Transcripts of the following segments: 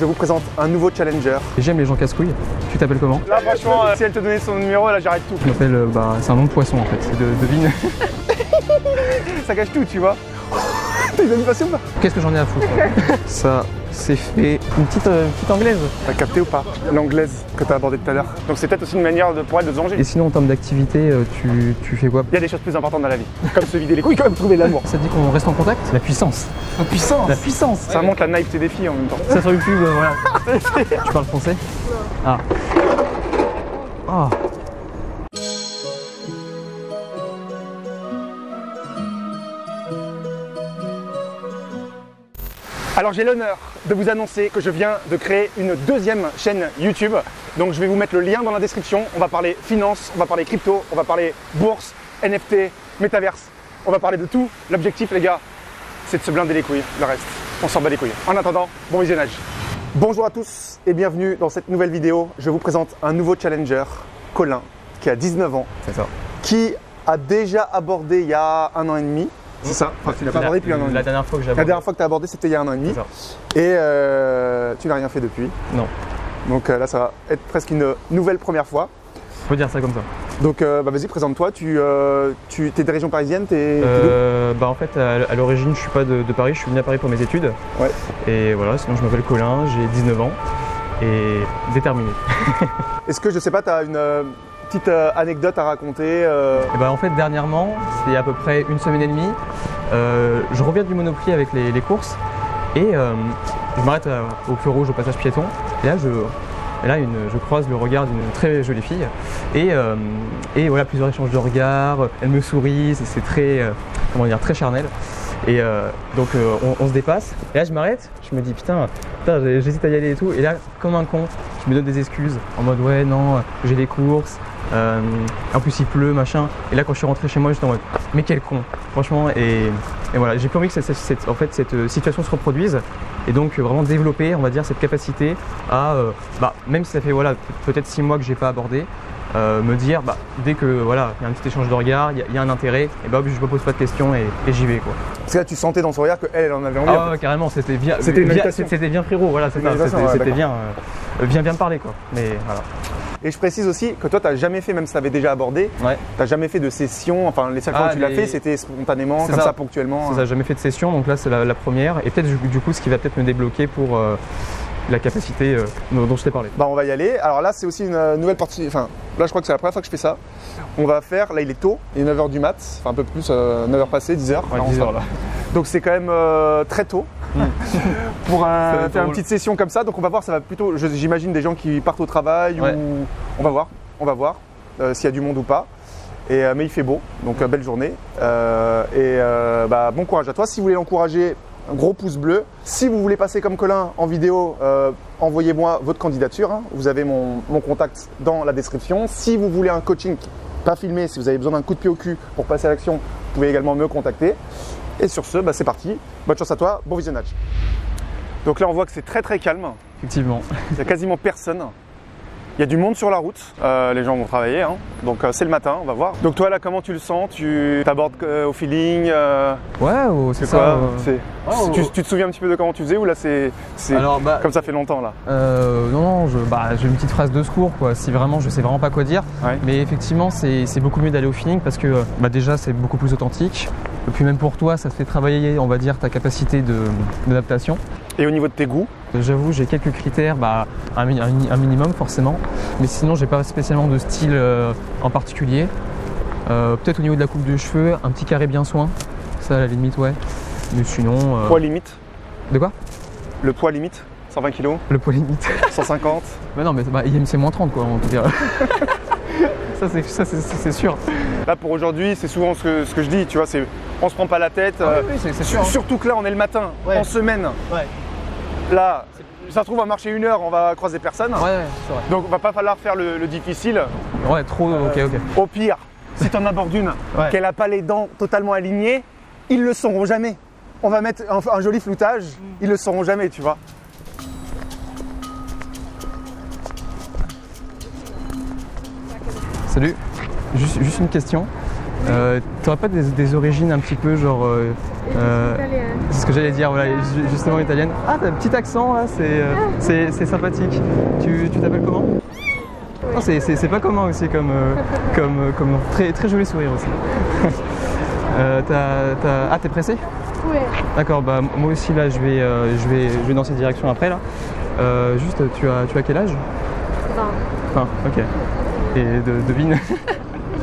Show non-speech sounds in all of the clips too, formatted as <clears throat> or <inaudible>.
je vous présente un nouveau challenger. J'aime les gens casse-couilles. Tu t'appelles comment Là, franchement, euh, si elle te donnait son numéro, là, j'arrête tout. Je m'appelle, euh, bah, c'est un nom de poisson en fait. C'est de, devine. <laughs> Ça gâche tout, tu vois. T'as une animation ou pas Qu'est-ce que j'en ai à foutre <laughs> Ça, c'est fait. Une petite, euh, petite anglaise. T'as capté ou pas L'anglaise que t'as abordée tout à l'heure. Donc c'est peut-être aussi une manière de, pour elle de se venger. Et sinon, en termes d'activité, euh, tu, tu fais quoi Il y a des choses plus importantes dans la vie, comme se vider les couilles, comme trouver l'amour. Ça te dit qu'on reste en contact? La puissance. La puissance La puissance Ça montre la naïveté des filles en même temps. Ça sur YouTube, euh, voilà. <laughs> tu parles français? Ah. Ah. Alors j'ai l'honneur de vous annoncer que je viens de créer une deuxième chaîne YouTube. Donc je vais vous mettre le lien dans la description. On va parler finance, on va parler crypto, on va parler bourse, NFT, métaverse. On va parler de tout. L'objectif les gars, c'est de se blinder les couilles. Le reste, on s'en bat les couilles. En attendant, bon visionnage. Bonjour à tous et bienvenue dans cette nouvelle vidéo. Je vous présente un nouveau challenger, Colin, qui a 19 ans, C'est ça. qui a déjà abordé il y a un an et demi. C'est ça Enfin, tu l'as pas La- abordé depuis un an et La dernière fois que j'ai La abordé. dernière fois que tu as abordé, c'était il y a un an et demi. Et euh, tu n'as rien fait depuis. Non. Donc euh, là, ça va être presque une nouvelle première fois. On peut dire ça comme ça. Donc euh, bah, vas-y, présente-toi. Tu, euh, tu es des régions parisiennes t'es, Euh, bah en fait, à, l'origine, je suis pas de, de Paris, je suis venu à Paris pour mes études. Ouais. Et voilà, sinon je m'appelle Colin, j'ai 19 ans et déterminé. Est-ce que, je sais pas, tu as une petite euh, anecdote à raconter euh, Et bah en fait, dernièrement, c'est à peu près une semaine et demie, euh, je reviens du Monoprix avec les, courses et je m'arrête au feu rouge au passage piéton. Et là, je, croise le regard d'une très jolie fille et, et voilà plusieurs échanges de regards. Elle me sourit, c'est- très, comment dire, très charnel. Et euh, donc euh, on, se dépasse. Et là, je m'arrête. Je me dis putain, putain, j'hésite à y aller et tout. Et là, comme un con, je me donne des excuses en mode ouais non, j'ai les courses. Euh, en plus il pleut, machin. Et là quand je suis rentré chez moi, j'étais en mode mais quel con, franchement. Et, voilà, j'ai plus envie que cette, en fait, cette situation se reproduise. Et donc vraiment développer, on va dire, cette capacité à, bah, même si ça fait voilà peut-être six mois que j'ai pas abordé, euh, me dire bah, dès que voilà il y a un petit échange de regard, il y, a- il y a un intérêt, et bah je me pose pas de questions et, et j'y vais quoi. Parce que là, tu sentais dans son regard qu'elle, elle en avait envie. en Ah fait. carrément, c'était bien, C'était bien- bien frérot, voilà, c'était ouais, c'était d'accord. bien, euh, bien bien me parler quoi. Mais voilà. Et je précise aussi que toi, tu n'as jamais fait, même si tu avais déjà abordé, Ouais. tu n'as jamais fait de session. Enfin, les seules fois Ah, où tu l'as les- fait, c'était spontanément, C'est comme ça. ça, ponctuellement. Ça, jamais fait de session, donc là c'est la, la première. Et peut-être du, du coup ce qui va peut-être me débloquer pour euh, la capacité euh, dont, je t'ai parlé. Bah on va y aller. Alors là c'est aussi une euh, nouvelle partie. Enfin là je crois que c'est la première fois que je fais ça. On va faire, là il est tôt, il est 9h du mat, enfin un peu plus, euh, 9h passé, 10h. Ouais, 10 heures, là. Donc c'est quand même euh, très tôt <laughs> pour faire une petite session comme ça. Donc on va voir, ça va plutôt, j'imagine des gens qui partent au travail Ouais. ou on va voir, on va voir s'il y a du monde ou pas. Et, mais il fait beau, donc belle journée. Et bah, bon courage à toi. Si vous voulez l'encourager, un gros pouce bleu. Si vous voulez passer comme Colin en vidéo, euh, envoyez-moi votre candidature. hein. Vous avez mon, mon contact dans la description. Si vous voulez un coaching pas filmé, si vous avez besoin d'un coup de pied au cul pour passer à l'action, vous pouvez également me contacter. Et sur ce, bah, c'est parti. Bonne chance à toi, bon visionnage. Donc là, on voit que c'est très très calme. Effectivement. Il n'y a quasiment personne. Il y a du monde sur la route. Euh, les gens vont travailler. hein. Donc euh, c'est le matin, on va voir. Donc toi là, comment tu le sens? Tu t'abordes euh, au feeling Ouais, oh, c'est ça. oh. tu, tu te souviens un petit peu de comment tu faisais ou là c'est bah, comme ça fait longtemps là? euh, non, non, je, bah, j'ai une petite phrase de secours quoi. Si vraiment je sais vraiment pas quoi dire. Ouais. Mais effectivement, c'est, c'est beaucoup mieux d'aller au feeling parce que bah, déjà c'est beaucoup plus authentique. Et puis même pour toi, ça te fait travailler, on va dire, ta capacité d'adaptation. Et au niveau de tes goûts J'avoue, j'ai quelques critères, bah, un, un mi- un minimum forcément, mais sinon j'ai pas spécialement de style euh, en particulier. Euh, Peut-être au niveau de la coupe de cheveux, un petit carré bien soin, ça à la limite ouais. Mais sinon, euh, Poids limite de quoi? Le poids limite 120 kg Le poids limite. 150 <laughs> bah non, mais bah, IMC moins 30 quoi, on peut dire. Ça c'est sûr. Là pour aujourd'hui, c'est souvent ce que, ce que je dis, tu vois, c'est on se prend pas la tête. euh, oui, c'est sûr. Surtout que là, on est le matin, Ouais. en semaine. Ouais. Là, ça se trouve, on va marcher une heure, on va croiser personne. Ouais, vrai. Donc, va pas falloir faire le, le difficile. Ouais, trop, ok, ok. Au pire, si t'en abordes une, Ouais. qu'elle a pas les dents totalement alignées, ils le sauront jamais. On va mettre un, un joli floutage, ils le sauront jamais, tu vois. Salut, juste, juste une question. Euh, T'aurais pas des, des origines un petit peu genre euh, Euh, c'est ce que j'allais dire, voilà, ju- justement italienne. Ah, t'as un petit accent là, c'est euh, sympathique. Tu t'appelles comment? C'est- pas commun aussi comme, comme, comme nom. Très, très joli sourire aussi. <laughs> Ah, t'es pressé? Ouais. D'accord, bah moi aussi là je vais, je vais, je vais dans cette direction après là. Juste, tu as, tu as quel âge? Ben, Enfin, ok. Et de- devine.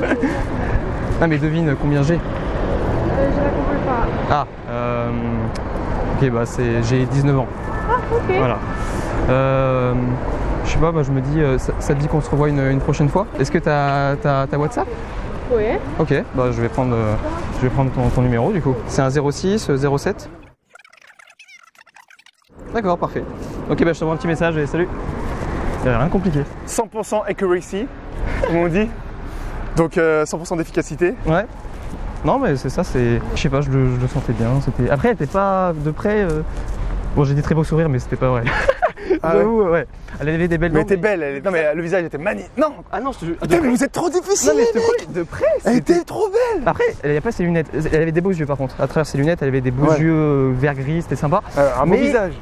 <laughs> ah mais devine combien j'ai. euh, je la comprends pas. Ah, euh, ok, bah c'est, j'ai 19 ans. Ah, ok. Voilà. Euh, je sais pas, bah, je me dis, euh, ça, ça te dit qu'on se revoit une, une prochaine fois? Est-ce que t'as as, WhatsApp? Ouais. Ok, bah je vais prendre, euh, je vais prendre ton, ton numéro du coup. C'est un 06 euh, 07 D'accord, parfait. Ok, bah je t'envoie un petit message et salut. Y a rien de compliqué. 100% accuracy, comme on dit. Donc euh, 100% d'efficacité. Ouais. Non, mais c'est ça, c'est. Je sais pas, je le, je le sentais bien. C'était. Après, elle était pas de près. euh, Bon, j'ai des très beaux sourires, mais c'était pas vrai. <laughs> Ah ouais. J'avoue, ouais. Elle avait des belles Mais dents, elle était belle, elle est- non mais le visage était magnifique. Non Ah non, je te jure. Putain, mais vous êtes trop difficile Non, mais je te mec. promets, de près, Elle c'était- était trop belle Après, elle avait pas ses lunettes. Elle avait des beaux yeux par contre. À travers ses lunettes, elle avait des beaux Ouais. yeux euh, vert gris, c'était sympa. Euh, Un beau Mais- visage.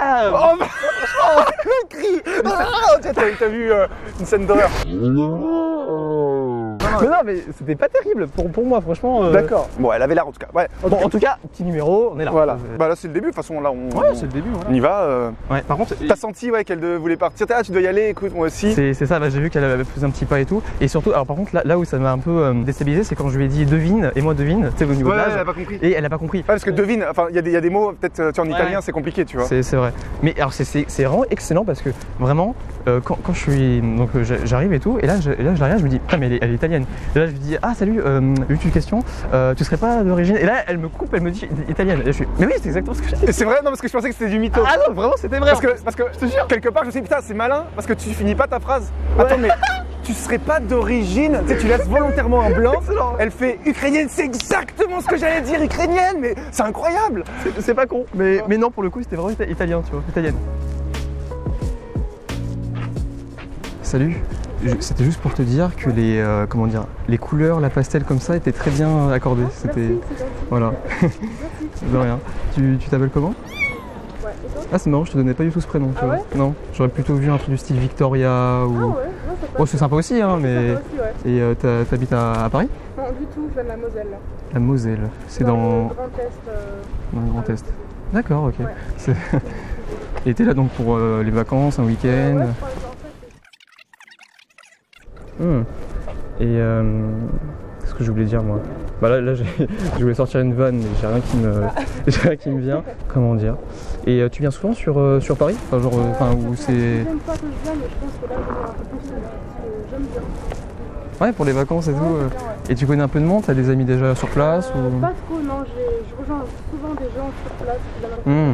Ah Oh, bah, <laughs> oh, le cri Ah, T'as t'as vu euh, une scène d'horreur <laughs> Mais non, mais c'était pas terrible pour, pour moi, franchement. euh, D'accord. Bon, elle avait l'air en tout cas. Ouais. Bon, en tout cas, petit numéro, on est là. Voilà. Euh, Bah là c'est le début, de toute façon là on, Ouais, c'est le début, voilà. on y va. euh. Ouais, par contre, T'as senti ouais, qu'elle de- voulait partir. Ah, tu dois y aller, écoute, moi aussi. C'est c'est ça, bah, j'ai vu qu'elle avait fait un petit pas et tout. Et surtout, alors par contre, là, là où ça m'a un peu euh, déstabilisé, c'est quand je lui ai dit devine, et moi devine, tu sais, au niveau Ouais, de l'âge. elle a pas compris. Et elle a pas compris. Ouais, parce que devine, enfin, il y, a des- il y a des mots, peut-être euh, tu vois, en Ouais, italien, c'est compliqué, tu vois. C'est c'est vrai. Mais alors, c'est- c'est c'est vraiment excellent parce que vraiment, euh, quand, quand je suis. Donc, euh, j'a- j'arrive et tout, et là, je, et là, je la regarde, je me dis, ah, mais elle est, elle est italienne. Et là, je lui dis, ah, salut, euh, une question, euh, tu serais pas d'origine? Et là, elle me coupe, elle me dit italienne. Et là, je suis, mais oui, c'est exactement ce que j'ai dit. C'est vrai, non, parce que je pensais que c'était du mytho. Ah non, vraiment, c'était vrai. Parce que, parce que je te jure, quelque part, je me suis dit, putain, c'est malin, parce que tu finis pas ta phrase. Attends, mais tu serais pas d'origine, tu sais, tu laisses volontairement un blanc. Excellent. Elle fait ukrainienne, c'est exactement ce que j'allais dire, ukrainienne, mais c'est incroyable. C'est- pas con. Mais, mais non, pour le coup, c'était vraiment ita- italien, tu vois, italienne. Salut. C'était juste pour te dire que les, euh, comment dire, les couleurs, la pastel comme ça étaient très bien accordées. C'était, c'est gentil. voilà. <laughs> De rien. Tu t'appelles comment? Ouais, Ah c'est marrant, je te donnais pas du tout ce prénom. Tu Ah vois. ouais? Non, j'aurais plutôt vu un truc du style Victoria Ah ou. ouais, ça passe. Oh c'est sympa aussi, hein, mais. Aussi, ouais. Et euh, t'habites à, à Paris? Non, du tout, je viens de la Moselle. là. La Moselle. C'est dans, le Grand Est. euh, dans le Grand ah, Est. D'accord, ok. Ouais. <laughs> Et t'es là donc pour euh, les vacances, un week-end? Hmm. Et euh, qu'est-ce que je voulais dire moi? Bah là, là <laughs> je voulais sortir une vanne, mais j'ai rien qui me, <laughs> j'ai rien qui me vient. Comment dire? Et euh, tu viens souvent sur, euh, sur Paris? Enfin genre, enfin où c'est fois que je viens, mais je pense que là, je vais un peu plus euh, J'aime bien. ouais pour les vacances et tout. Euh. Et tu connais un peu de monde? T'as des amis déjà sur place ou? Pas trop, non. j'ai- Je rejoins souvent des gens sur place Hmm.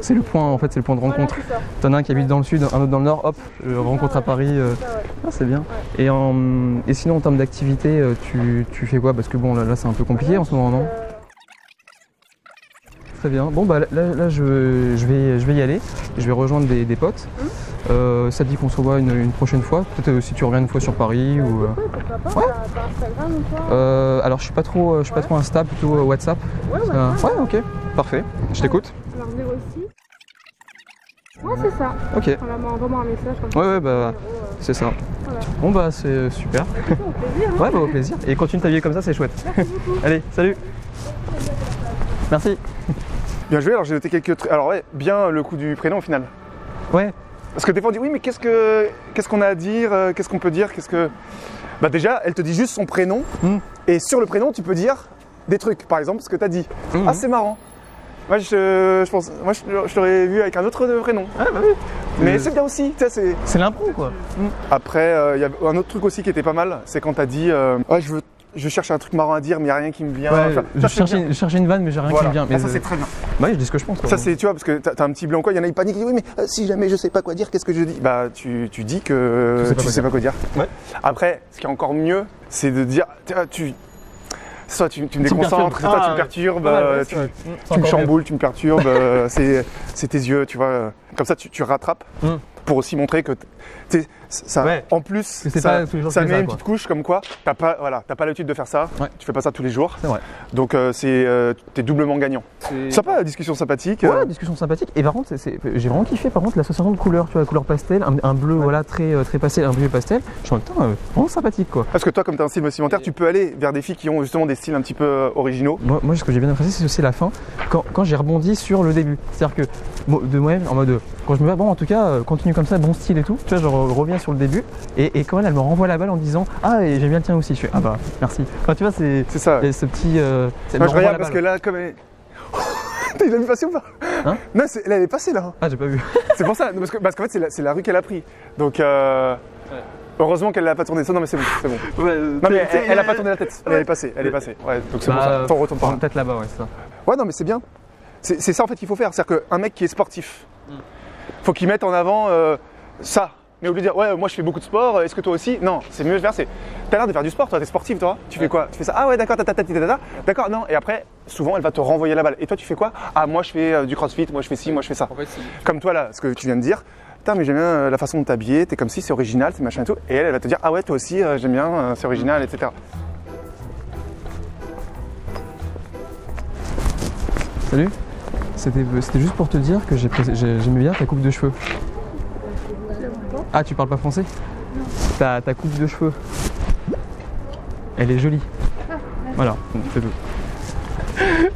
C'est le point en fait, c'est le point de rencontre. T'en as un qui habite dans le sud, un autre dans le nord, hop, rencontre à. Paris. euh. Ah, c'est bien. Et, en, et sinon en termes d'activité, euh, tu, tu fais quoi? Parce que bon là, là, c'est un peu compliqué en ce moment, non? Très bien. Bon, bah là, là, je, je, vais, je vais y aller. Je vais rejoindre des, des potes. Hum. Euh, ça te dit qu'on se revoit une, une prochaine fois? Peut-être euh, si tu reviens une fois sur Paris ou. euh, Ouais, pourquoi pas? Ouais. T'as t'as Instagram ou quoi? Alors, je suis pas trop, euh, je suis pas trop Insta, plutôt WhatsApp. Ouais, ouais. Ouais, ok. Parfait. Je t'écoute. Alors, 06. Ouais, c'est ça. Ok. Voilà, bah, envoie-moi un message comme Ouais, ça. ouais, bah, c'est ça. Voilà. Bon, bah, c'est super. Au plaisir. Hein. Ouais, bah, au plaisir. Et continue de t'habiller comme ça, c'est chouette. Allez, salut. Merci. Bien joué, alors j'ai noté quelques trucs. Alors ouais, bien le coup du prénom au final. Ouais. Parce que des fois on dit oui mais qu'est-ce que qu'est-ce qu'on a à dire, euh, qu'est-ce qu'on peut dire, qu'est-ce que. Bah déjà, elle te dit juste son prénom, Hmm. et sur le prénom tu peux dire des trucs, par exemple ce que tu as dit. Mhm. Ah c'est marrant. Moi je, je pense, moi je, je t'aurais vu avec un autre prénom. Ah, bah oui. Mais Euh, c'est bien aussi, tu sais, c'est. C'est l'impro, quoi. Après, il y a un autre truc aussi qui était pas mal, c'est quand t'as dit euh, ouais je veux, je cherche un truc marrant à dire mais il n'y a rien qui me vient. Ouais, Enfin, je ça, cherchais, je cherchais une vanne, mais j'ai rien Voilà. qui me vient. Ah, ça euh, c'est très bien. Bah oui, je dis ce que je pense. Quoi. Ça c'est tu vois parce que t'as un petit blanc quoi, il y en a ils paniquent, oui mais euh, si jamais je sais pas quoi dire, qu'est-ce que je dis? Bah tu, tu dis que Tu sais pas tu quoi sais pas quoi dire. Ouais. Après, ce qui est encore mieux, c'est de dire tu soit tu, tu me me déconcentres, perturbes. soit tu Ah, me perturbes, Ouais, euh, ouais, tu, c'est vrai. tu me chamboules, tu me perturbes, euh, <laughs> c'est tes yeux, tu vois. Comme ça tu, tu rattrapes. Mm. pour aussi montrer que ça, Ouais. en plus, ça, met ça, une petite couche comme quoi t'as pas, voilà, t'as pas l'habitude de faire ça. Ouais. Tu fais pas ça tous les jours. C'est vrai. Donc euh, c'est, euh, t'es doublement gagnant. Sympa la discussion sympathique. Ouais, euh, discussion sympathique. Et par contre, c'est- c'est- j'ai vraiment kiffé par contre l'association de couleurs, tu vois, la couleur pastel, un, un bleu voilà très très pastel, un bleu pastel. Je suis en même temps euh, vraiment sympathique quoi. Parce que toi, comme tu as un style vestimentaire, tu peux aller vers des filles qui ont justement des styles un petit peu originaux. Moi, moi, ce que j'ai bien apprécié, c'est aussi la fin, quand, quand j'ai rebondi sur le début. C'est-à-dire que de moi-même, en mode, quand je me dis, bon, en tout cas, continue comme ça, bon style et tout, tu vois, je re- reviens sur le début, et, et quand elle, elle me renvoie la balle en disant, ah, et j'aime bien le tien aussi, je fais, ah bah, merci. Enfin, tu vois, c'est C'est ça. il y a ce petit. euh, Moi, je renvoie regarde la parce que là, comme elle est. <laughs> T'as vu passer ou pas Hein Non, c'est- là, elle est passée là. Ah, j'ai pas vu. <laughs> C'est pour ça. Parce que- parce qu'en fait, c'est la, c'est la rue qu'elle a pris. Donc, euh, heureusement qu'elle n'a pas tourné ça. Non, mais c'est bon. C'est bon. Non, mais elle, elle a pas tourné la tête. Mais elle est passée. Elle est passée. Ouais, donc c'est pour ça. T'en retournes pas. Peut-être là-bas, ouais, ça. Ouais, non, mais c'est bien. C'est c'est ça en fait qu'il faut faire. C'est-à-dire qu'un mec qui est sportif, faut qu'il mette en avant euh, ça. Mais au lieu de dire, ouais, moi je fais beaucoup de sport, est-ce que toi aussi Non, c'est mieux de faire, c'est. T'as l'air de faire du sport, toi, t'es sportif, toi. Tu fais quoi? Tu fais ça, ah ouais, d'accord, ta, ta, ta. D'accord, non. Et après, souvent, elle va te renvoyer la balle. Et toi, tu fais quoi? Ah, moi je fais euh, du crossfit, moi je fais ci, moi je fais ça. Comme toi, là, ce que tu viens de dire. Putain, mais j'aime bien euh, la façon de t'habiller, t'es comme si, c'est original, c'est machin et tout. Et elle, elle va te dire, ah ouais, toi aussi, euh, j'aime bien, euh, c'est original, etc. Salut C'était c'était juste pour te dire que j'aimais bien ta coupe de cheveux. Ah, tu parles pas français ta, ta coupe de cheveux. Elle est jolie. Voilà, c'est tout. <laughs>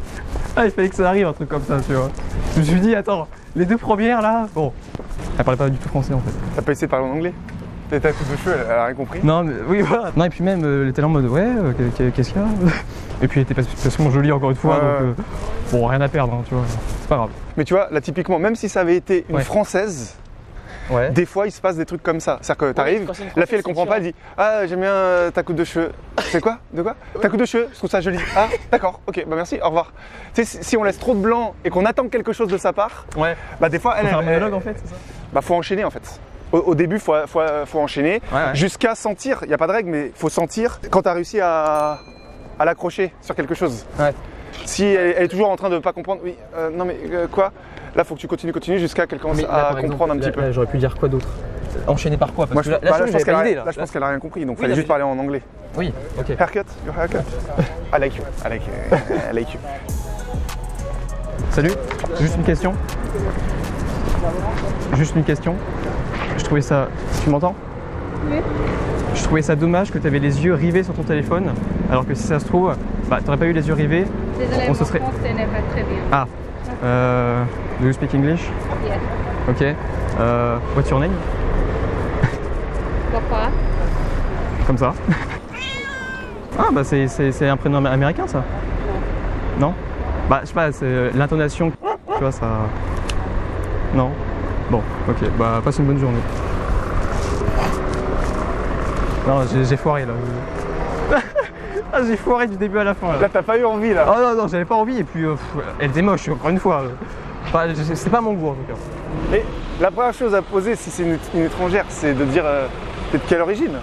ah, il fallait que ça arrive, un truc comme ça, tu vois. Je me suis dit, attends, les deux premières là, bon. Elle parlait pas du tout français en fait. T'as pas essayé de parler en anglais? T'as ta coupe de cheveux, elle, elle a rien compris? Non, mais oui, voilà. Non, et puis même, euh, elle était là en mode, ouais, euh, qu'est- qu'est- qu'est-ce qu'il y a? <laughs> Et puis elle était pas spécialement jolie encore une fois, Ouais, donc ouais. euh, bon, rien à perdre, hein, tu vois. C'est pas grave. Mais tu vois, là, typiquement, même si ça avait été une Ouais. française, Ouais. des fois, il se passe des trucs comme ça. C'est-à-dire que t'arrives, la fille, elle comprend pas, elle dit Ah, j'aime bien euh, ta coupe de cheveux. C'est quoi? De quoi? Ta coupe de cheveux, je trouve ça joli. Ah, d'accord, ok, bah merci, au revoir. Tu sais, si- on laisse trop de blanc et qu'on attend quelque chose de sa part, Ouais. bah des fois, elle, Faut faire un elle- monologue en fait, c'est ça? bah faut enchaîner en fait. Au, au début, faut, faut, faut enchaîner Ouais, ouais. jusqu'à sentir. Il n'y a pas de règle, mais faut sentir quand tu as réussi à, à l'accrocher sur quelque chose. Ouais. Si elle, elle est toujours en train de pas comprendre, oui, euh, non mais euh, quoi? Là, faut que tu continues, continues jusqu'à qu'elle commence à comprendre un petit peu. J'aurais pu dire quoi d'autre? Enchaîner par quoi? Parce Moi, que là, bah, je pense qu'elle a, rien compris, donc Oui, fallait juste parler en anglais. Oui, ok. Haircut, your haircut? <laughs> I like you, I like you, I like you. Salut, juste une question. Juste une question. Je trouvais ça. Tu m'entends? Oui. Je trouvais ça dommage que tu avais les yeux rivés sur ton téléphone, alors que si ça se trouve, bah, t'aurais pas eu les yeux rivés. Désolée, On se serait- français n'est pas très bien. Ah. Euh, do you speak English? Yes. Ok. Euh, what's your name? Pourquoi? Comme ça. ah bah c'est, un prénom am- américain ça Non Bah je sais pas, c'est euh, l'intonation, tu vois ça. Non Bon, ok, bah passe une bonne journée. Non, j'ai, foiré là. <laughs> ah j'ai foiré du début à la fin là. Là, t'as pas eu envie là. Oh non, non, j'avais pas envie et puis euh, pff, elle était moche encore une fois. Enfin, c'est pas mon goût en tout cas. Et la première chose à poser, si c'est une, une étrangère, c'est de dire euh, t'es de quelle origine?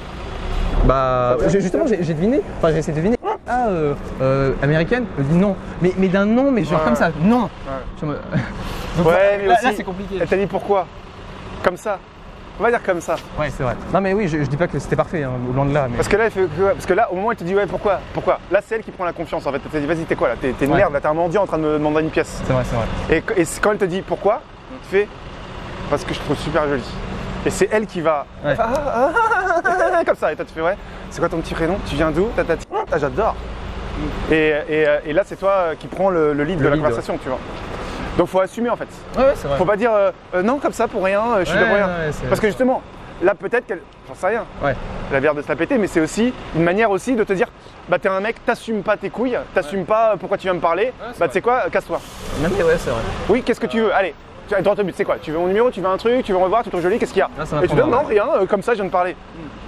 Bah, justement, j'ai deviné. Enfin, j'ai essayé de deviner. Ah, euh, euh, américaine? Non. Mais, mais d'un nom, mais genre Ouais. comme ça, non. Ouais. <laughs> Donc, là, mais là, aussi- là, c'est compliqué. Elle t'a dit pourquoi? Comme ça. On va dire comme ça. Ouais, c'est vrai. Non, mais oui, je, je dis pas que c'était parfait, hein, au loin de là. Mais... Parce que là, elle fait que- parce que là, au moment où elle te dit ouais, pourquoi Pourquoi? Là, c'est elle qui prend la confiance en fait. Elle te dit vas-y, t'es quoi là? T'es t'es une Ouais. merde, là, t'es un mendiant en train de me demander une pièce. C'est vrai, c'est vrai. Et, qu- et c'est quand elle te dit pourquoi, tu fais parce que je trouve super joli. Et c'est elle qui va Ouais. Ah, ah, ah, ah, comme ça. Et toi, tu fais ouais. C'est quoi ton petit prénom? Tu viens d'où? Ta, ta, ta. J'adore. Et, et, euh, et là, c'est toi euh, qui prends le, le lead Le de la lead, conversation, tu vois. Donc, faut assumer en fait. Ouais, ouais, c'est vrai. Faut pas dire euh, Euh, non comme ça pour rien, euh, je suis Ouais, de rien. Parce que justement, là peut-être qu'elle. J'en sais rien. Ouais. Elle a l'air de se la péter, mais c'est aussi une manière aussi de te dire bah t'es un mec, t'assumes pas tes couilles, t'assumes pas pourquoi tu viens me parler, bah tu sais quoi, casse-toi. Non, mais ouais, c'est vrai. Oui, qu'est-ce que tu veux? Allez, tu droit au but, c'est quoi? Tu veux mon numéro, tu veux un truc, tu veux me revoir, tu trouves joli, qu'est-ce qu'il y a? Ah, Et tu dis non, rien, euh, comme ça je viens de parler.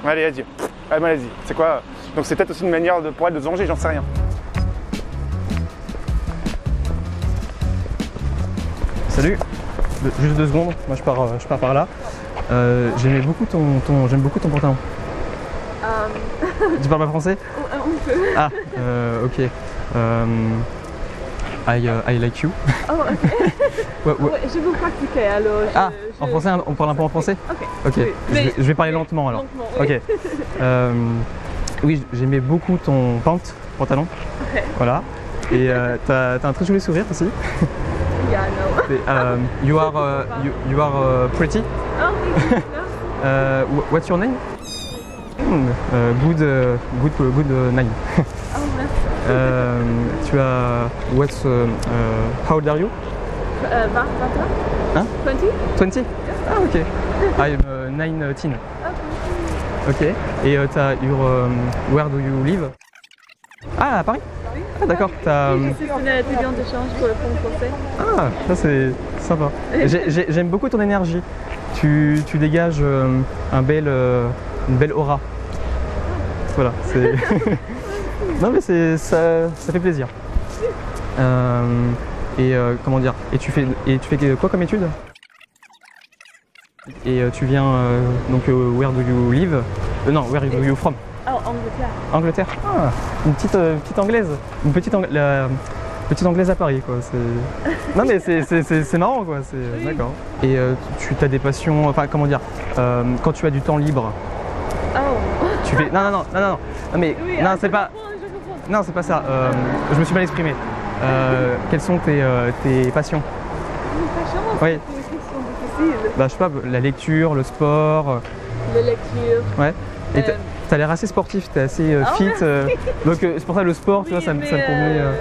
Allez, vas-y. Allez, moi, vas-y. C'est quoi? Donc c'est peut-être aussi une manière de, pour elle de se venger, j'en sais rien. Salut. De- Juste deux secondes, moi je pars, euh, je pars par là. Euh, j'aimais beaucoup ton, ton, j'aime beaucoup ton pantalon. Tu parles pas français? Un peu. Ah, euh, ok. Euh, I, uh, I like you. Oh, ok. <laughs> Ouais, ouais. Ouais, je veux pratiquer alors. je- Ah, je- en français, on parle un peu en français? Ok. Ok, Oui, je, vais, je vais parler lentement alors. Lentement, oui. Ok. <laughs> Euh, oui, j'aimais beaucoup ton pant, pantalon. Ok. Voilà. Et euh, t'as t'as un très joli sourire aussi. Yeah, no. Euh, you are, uh, you, you are uh, pretty. Oh. <laughs> Uh, wh- what's your name? Hmm, Good, good, good uh, name. Oh. <laughs> Euh, tu as what's uh, uh, how old are you? Euh, 20, 21? Hein? 20? 20? Ah ok. I'm uh, 19. Ok. Et euh, t'as your um, where do you live? Ah à Paris. Ah d'accord. T'as um, Je suis une étudiante de change pour le fonds français. ah ça c'est sympa. J'ai- j'ai- J'aime beaucoup ton énergie. Tu, tu dégages euh, un bel, euh, une belle aura. Voilà. C'est <laughs> non mais c'est ça, ça fait plaisir. Euh, et euh, comment dire Et tu fais et tu fais quoi comme étude? Et euh, tu viens euh, donc euh, where do you live? Euh, Non, where do you from? Angleterre. Ah, une petite, euh, petite anglaise. Une petite, Ang- la- petite anglaise à Paris, quoi. <laughs> Non, mais c'est- marrant, quoi. c'est- Oui. D'accord. Et euh, tu as des passions, enfin, comment dire, euh, quand tu as du temps libre, Oh. tu fais. Non, non, non, non, non, non, mais Oui, non, ah, c'est pas. Non, c'est pas ça. Je me suis mal exprimé. Quelles sont tes, tes passions? Mais Oui. Bah, je sais pas, la lecture, le sport. La lecture. Ouais. Et t'as- l'air assez sportif, t'es assez euh, Ah, fit. euh, <laughs> donc euh, c'est pour ça le sport, tu vois, ça, me- ça me euh,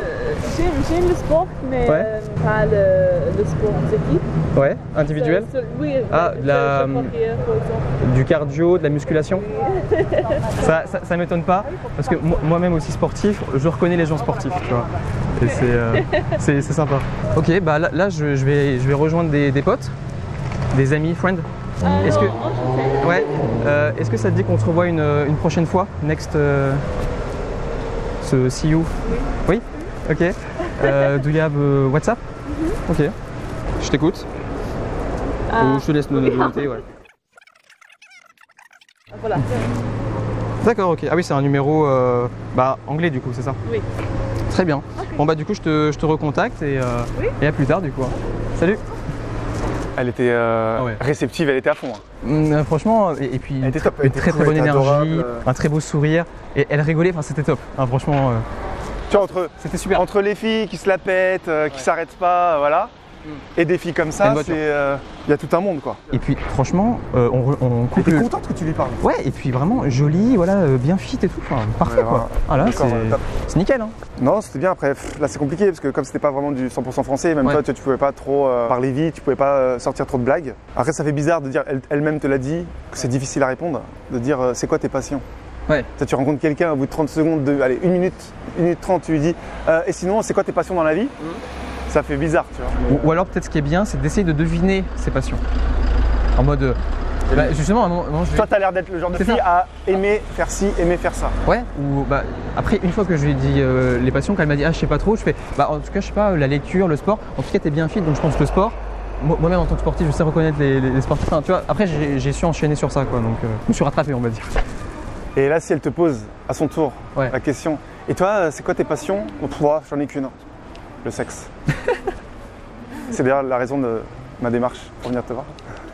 J'aime le sport, mais Ouais. pas le, le sport d'équipe. Ouais, individuel. Oui, Ah, la- exemple. Du cardio, de la musculation <laughs> Ça, ça, ça m'étonne pas, parce que moi- moi-même aussi sportif, je reconnais les gens sportifs, tu vois. Et c'est, <laughs> c'est, c'est sympa. Ok, bah là, là, je, je vais, je vais rejoindre des, des potes, des amis, friends. Euh, Est-ce que- enchanté. Ouais. Euh, est-ce que ça te dit qu'on se revoit une, une prochaine fois Next. euh, ce see you Oui. Ok. Euh, do you have euh, WhatsApp? Ok. Je t'écoute. Ah, Ou je te laisse me noter, ouais. Voilà. D'accord, ok. Ah oui, c'est un numéro euh, bah, anglais du coup, c'est ça? Oui. Très bien. Bon bah du coup, je te, je te recontacte et, euh, Oui. et à plus tard du coup. hein. Salut Elle était euh, Ah ouais. réceptive, elle était à fond. hein. Hum, euh, Franchement, et, et puis Elle était top, elle une était très cool, très bonne énergie, adorable. un très beau sourire. Et elle rigolait, enfin c'était top. Hein, franchement, euh, Tu vois, entre, c'était super. entre les filles qui se la pètent, euh, qui s'arrêtent pas, voilà, et des filles comme ça, une c'est, euh, il y a tout un monde quoi. Et puis franchement, euh, on, on coupe T'es le- contente que tu lui parles Ouais, et puis vraiment joli, voilà, euh, bien fit et tout. Enfin, parfait Ouais, quoi. voilà. D'accord, c'est nickel. Hein. Non, c'était bien. Après, pff, là, c'est compliqué parce que comme c'était pas vraiment du 100% français, même Ouais. toi, tu, tu pouvais pas trop parler vite, tu pouvais pas sortir trop de blagues. Après, ça fait bizarre de dire, elle- elle-même te l'a dit, que c'est difficile à répondre, de dire c'est quoi tes passions Ouais. Ça, tu rencontres quelqu'un au bout de 30 secondes, de, allez, 1 minute, 1 minute 30, tu lui dis, euh, et sinon, c'est quoi tes passions dans la vie Ça fait bizarre, tu vois. Ou, ou alors peut-être ce qui est bien, c'est d'essayer de deviner ses passions. En mode, euh, bah, justement, un moment, je Toi, t'as l'air d'être le genre de fille ça. à aimer faire ci, aimer faire ça. Ouais, ou bah, après, une fois que je lui ai dit euh, les passions, qu'elle m'a dit ah je sais pas trop, je fais bah en tout cas je sais pas, la lecture, le sport, en tout cas t'es bien fit donc je pense que le sport, moi- moi-même en tant que sportif je sais reconnaître les, les- les sportifs, Enfin, tu vois, après j'ai su enchaîner sur ça quoi, donc euh, je me suis rattrapé on va dire. Et là, si elle te pose à son tour Ouais. la question, et toi, euh, c'est quoi tes passions? On j'en ai qu'une. Le sexe. <laughs> c'est d'ailleurs la raison de ma démarche pour venir te voir.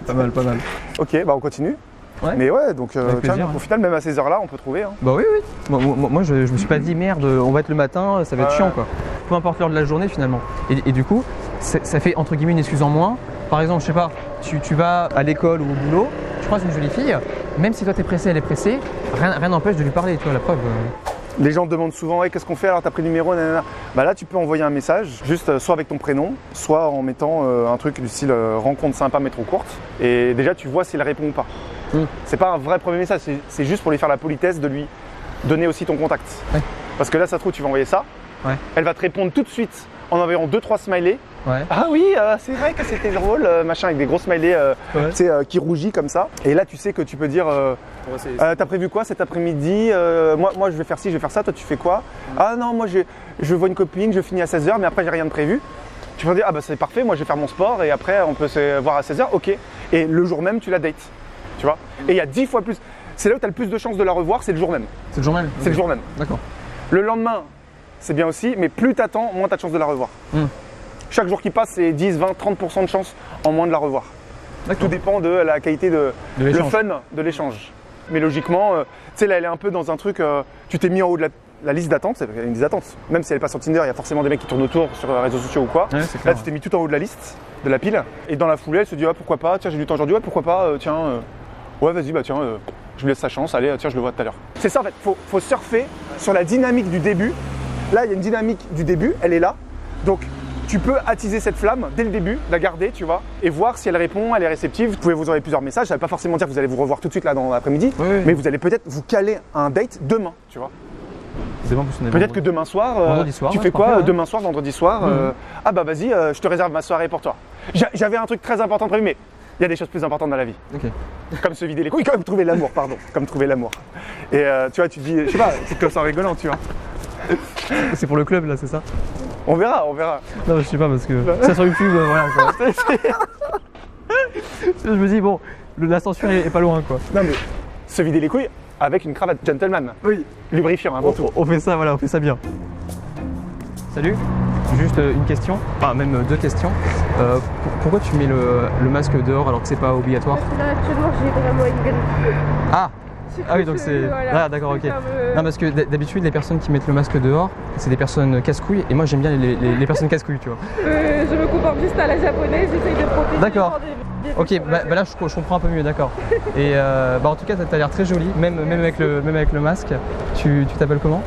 Pas mal, pas mal. Ok, bah on continue. Ouais. Mais ouais, donc euh, tiens, au final, même à ces heures-là, on peut trouver. hein. Bah oui, oui. Moi, moi- moi, je, je me suis pas dit merde, on va être le matin, ça va être chiant quoi. Peu importe l'heure de la journée finalement. Et, et du coup, ça fait entre guillemets une excuse en moins. Par exemple, je sais pas, tu, tu vas à l'école ou au boulot, tu croises une jolie fille, même si toi t'es pressé, elle est pressée, rien rien n'empêche de lui parler, tu vois, la preuve. euh, Les gens te demandent souvent, qu'est-ce qu'on fait? Alors T'as pris le numéro nanana. Bah là, tu peux envoyer un message, juste euh, soit avec ton prénom, soit en mettant euh, un truc du style euh, rencontre sympa mais trop courte. Et déjà, tu vois s'il répond ou pas. Mm. C'est pas un vrai premier message, c'est- juste pour lui faire la politesse de lui donner aussi ton contact. Ouais. Parce que là, ça se trouve, tu vas envoyer ça. Ouais. Elle va te répondre tout de suite en envoyant deux trois smileys. Ouais. Ah oui, euh, c'est vrai que c'était drôle, euh, machin, avec des gros smileys euh, Ouais. tu sais, euh, qui rougit comme ça. Et là, tu sais que tu peux dire euh, euh, T'as prévu quoi cet après-midi Euh, moi, moi, je vais faire ci, je vais faire ça. Toi, tu fais quoi? Ah non, moi, je, je vois une copine, je finis à 16h, mais après, j'ai rien de prévu. Tu peux dire Ah bah, c'est parfait, moi, je vais faire mon sport et après, on peut se voir à 16h. Ok. Et le jour même, tu la dates. Tu vois Et il y a 10 fois plus. C'est là où tu as le plus de chances de la revoir, c'est le jour même. C'est le jour même C'est le jour même. D'accord. Le lendemain, c'est bien aussi, mais plus t'attends, moins t'as de chance de la revoir. Hmm. Chaque jour qui passe, c'est 10, 20, 30% de chance en moins de la revoir. Tout dépend de la qualité de, De le fun de l'échange. Mais logiquement, euh, tu sais, là, elle est un peu dans un truc. euh, tu t'es mis en haut de la, la liste d'attente, c'est une liste d'attente. Même si elle est pas sur Tinder, il y a forcément des mecs qui tournent autour sur les réseaux sociaux ou quoi. Ouais, Là, tu t'es mis tout en haut de la liste, de la pile. Et dans la foulée, elle se dit, ah, pourquoi pas, tiens, j'ai du temps aujourd'hui, ouais, pourquoi pas, euh, tiens, ouais, vas-y, bah tiens, je lui laisse sa chance, allez, tiens, je le vois tout à l'heure. C'est ça, en fait, faut, faut surfer sur la dynamique du début. Là, il y a une dynamique du début, elle est là. Donc, tu peux attiser cette flamme dès le début, la garder, tu vois, et voir si elle répond, elle est réceptive. Vous pouvez vous envoyer plusieurs messages. Ça ne veut pas forcément dire que vous allez vous revoir tout de suite là dans l'après-midi, Oui, oui. mais vous allez peut-être vous caler un date demain, tu vois. Peut-être que demain soir, euh, soir, tu ouais, fais quoi parfait, euh, ouais. demain soir, vendredi soir euh, Ah bah vas-y, euh, je te réserve ma soirée pour toi. J'a- J'avais un truc très important prévu, mais il y a des choses plus importantes dans la vie. Comme se vider les couilles, comme trouver l'amour, pardon. Comme trouver l'amour. Et tu vois, tu te dis, je sais pas, c'est comme ça en rigolant, tu vois. <laughs> C'est pour le club, là, c'est ça On verra, on verra. Non, je sais pas, parce que ça sur YouTube, euh, voilà. quoi. <laughs> je me dis, bon, le- la censure est, est pas loin, quoi. Non mais, se vider les couilles avec une cravate gentleman. Oui. Lubrifiant avant tout. On, on fait ça, voilà, on fait ça bien. Salut. Juste euh, une question, enfin même euh, deux questions. Euh, pour- pourquoi tu mets le, le masque dehors alors que c'est pas obligatoire? Parce que là, actuellement, j'ai vraiment une grippe. Ah <laughs> Ah oui, donc c'est. Voilà, Ah, d'accord, ok. Non, parce que d'habitude, les personnes qui mettent le masque dehors, c'est des personnes casse-couilles, et moi j'aime bien les, les- les personnes casse-couilles, tu vois. <laughs> Euh, je me comporte juste à la japonaise, j'essaye de protéger. D'accord. des- des Ok, bah, bah là je, je comprends un peu mieux, d'accord. <laughs> Et euh, bah en tout cas, t'as as, l'air très jolie, même, même, avec le, même avec le masque. Tu tu t'appelles comment?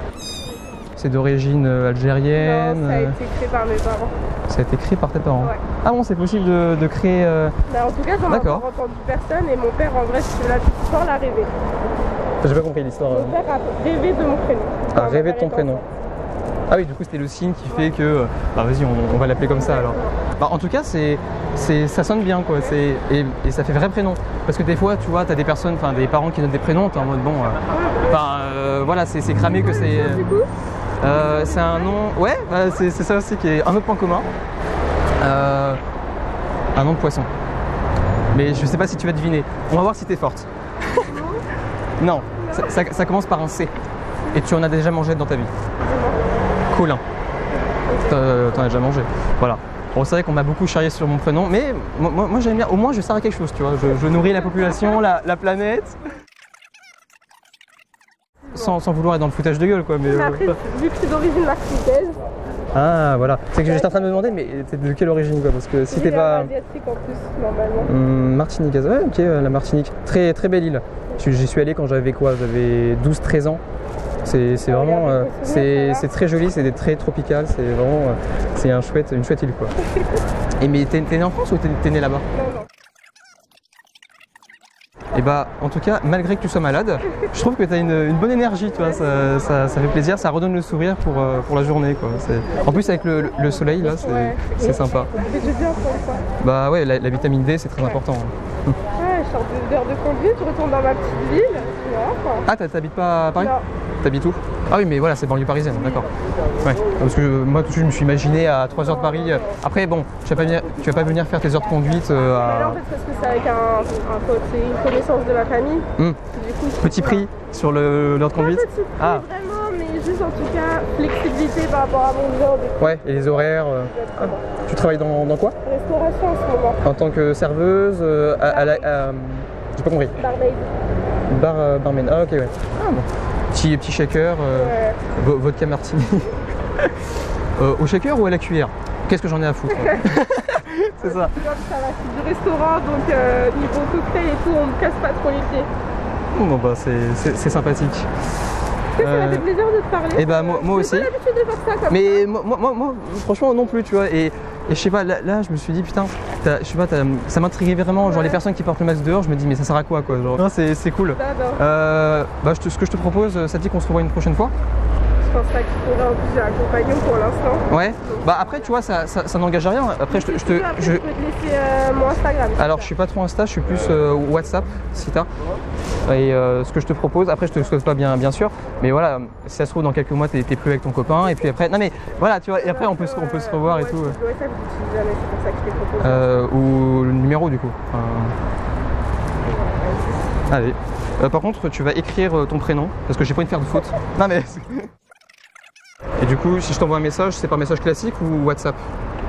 C'est d'origine euh, algérienne Non, ça a euh, été créé par mes parents. ça a été créé par tes parents. Ouais. Ah bon, c'est possible de, de créer. euh, Bah, en tout cas, j'en ai entendu personne et mon père, en vrai, c'est la petite histoire, l'a rêvé. J'ai pas compris l'histoire. Mon père a rêvé de mon prénom. A Enfin, rêvé de ton prénom. Ah oui, du coup, c'était le signe qui fait que. euh, Bah vas-y, on, on va l'appeler comme ça alors. Bah en tout cas, c'est, c'est, ça sonne bien quoi. C'est, et, et ça fait vrai prénom. Parce que des fois, tu vois, t'as des personnes, enfin des parents qui donnent des prénoms, t'es en mode bon. euh, Enfin euh, voilà, c'est, c'est cramé que c'est. enfant. Du coup, Euh, c'est un nom. Ouais, bah, c'est, ça aussi qui est un autre point commun. Euh, un nom de poisson. Mais je sais pas si tu vas deviner. On va voir si t'es forte. <laughs> non, ça, ça- ça commence par un C. Et tu en as déjà mangé dans ta vie. Colin. T'en t'en as déjà mangé. Voilà. Bon, c'est vrai qu'on m'a beaucoup charrié sur mon prénom, mais moi, moi- moi, j'aime bien. Au moins, je sers à quelque chose, tu vois. Je, je nourris la population, la, la planète. Sans, sans vouloir être dans le foutage de gueule, quoi. Mais, mais euh, après, vu que je suis d'origine martiniquaise, Ah, voilà. C'est que j'étais en train de me demander, mais t'es de quelle origine, quoi Parce que si t'es pas. asiatique en plus, normalement. Hum, Martiniquaise, ouais, ok, euh, la Martinique. Très, très belle île. J'y suis allé quand j'avais quoi J'avais 12-13 ans. C'est c'est Ah, vraiment. euh, c'est c'est très joli, c'est des- très tropical, c'est vraiment. euh, c'est un chouette, une chouette île, quoi. <laughs> Et mais t'es né en France ou t'es né là-bas? Et bah, en tout cas, malgré que tu sois malade, je trouve que tu as une, une bonne énergie, tu vois, ça, ça- ça fait plaisir, ça redonne le sourire pour, euh, pour la journée, quoi. En plus, avec le, le soleil, là, c'est Ouais. sympa. Ça fait du bien pour ça. Bah ouais, la, la vitamine D, c'est très important. Ouais, je sors d'heure de conduite, je retourne dans ma petite ville, tu vois. quoi. Ah, t'habites pas à Paris? Non. T'habites où? Ah oui, mais voilà, c'est banlieue parisienne, d'accord. Ouais, parce que euh, moi, tout de suite, je me suis imaginé à 3 heures de Paris. euh, Après, bon, tu vas pas venir, tu vas pas venir faire tes heures de conduite euh, Mais là, à en fait, parce que c'est avec un, un pote, c'est une connaissance de ma famille. Hmm. Du coup, je- petit prix sur le- l'heure de conduite. petit prix, Ah. vraiment, mais juste en tout cas, flexibilité par rapport à mon job. Ouais, et les horaires. euh, ah, tu travailles dans, dans quoi? Restauration en ce moment, En tant que serveuse euh, à, à la. à- J'ai pas compris. barmaid. Bar, euh, barman. Ah, ok, ouais. Ah, bon. Petit, petit shaker, euh, Ouais. vo- vodka martini. <laughs> Euh, au shaker ou à la cuillère? Qu'est-ce que j'en ai à foutre? <laughs> C'est ça. Ça c'est du restaurant, donc euh, niveau cocktail et tout, on me casse pas trop les pieds. Bon, bah, c'est- sympathique. Ça Euh, m'a fait plaisir de te parler? Et bah, moi, moi aussi. Pas l'habitude de faire ça comme Mais moi, moi- moi- moi, franchement, non plus, tu vois. Et, et je sais pas, là, là, je me suis dit, putain, je sais pas, ça m'intriguait vraiment. Genre, les personnes qui portent le masque dehors, je me dis, mais ça sert à quoi, quoi genre, Non, c'est c'est cool. ça. Non, Euh, bah, je te- ce que je te propose, ça te dit qu'on se revoit une prochaine fois? Je pense pas qu'il plus, j'ai un compagnon pour l'instant. Ouais. Bah, après, tu vois, ça, ça, ça n'engage à rien. Après, je te. je te- Après, je- je peux te laisser euh, mon Instagram. Alors, je suis pas trop Insta, je suis plus euh, WhatsApp, si t'as. Et euh, ce que je te propose, après, je te souhaite pas bien, bien sûr, mais voilà, si ça se trouve, dans quelques mois, t'es plus avec ton copain, et puis après, non mais voilà, tu vois, et après, on peut se, on peut se revoir et tout. Le WhatsApp, j'utilise jamais, c'est pour ça que je t'ai proposé. Ou le numéro, du coup. Allez. Euh, par contre, tu vas écrire ton prénom, parce que j'ai pas envie de faire de faute. Non mais. <laughs> Et du coup, si je t'envoie un message, c'est par message classique ou WhatsApp?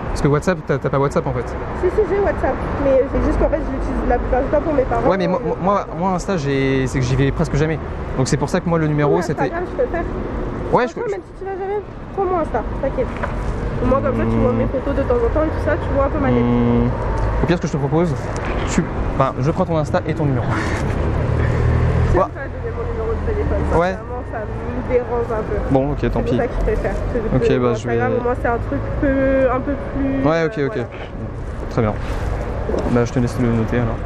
Parce que WhatsApp, t'as pas WhatsApp en fait. Si, si, j'ai WhatsApp. Mais c'est juste qu'en fait, je l'utilise la plupart du temps pour mes parents. Ouais, mais moi, moi, moi Insta, j'ai- c'est que j'y vais presque jamais. Donc c'est pour ça que moi, le numéro, Ouais, c'était. Je peux faire. Ouais, je, même si tu vas jamais, prends-moi Insta, t'inquiète. Au moins, comme ça, tu vois mes photos de temps en temps et tout ça, tu vois un peu ma tête. Hum, Au pire, ce que je te propose, tu... enfin, je prends ton Insta et ton numéro. Ouais. pas mon numéro de téléphone. Ouais. Sincèrement, ça dérange un peu. Bon, ok, tant C'est pis. ça que je préfère. C'est Ok, que bah, je vais- au moins, c'est un truc peu, un peu plus. Ouais, ok, ok. voilà. Très bien. Bah, je te laisse le noter alors.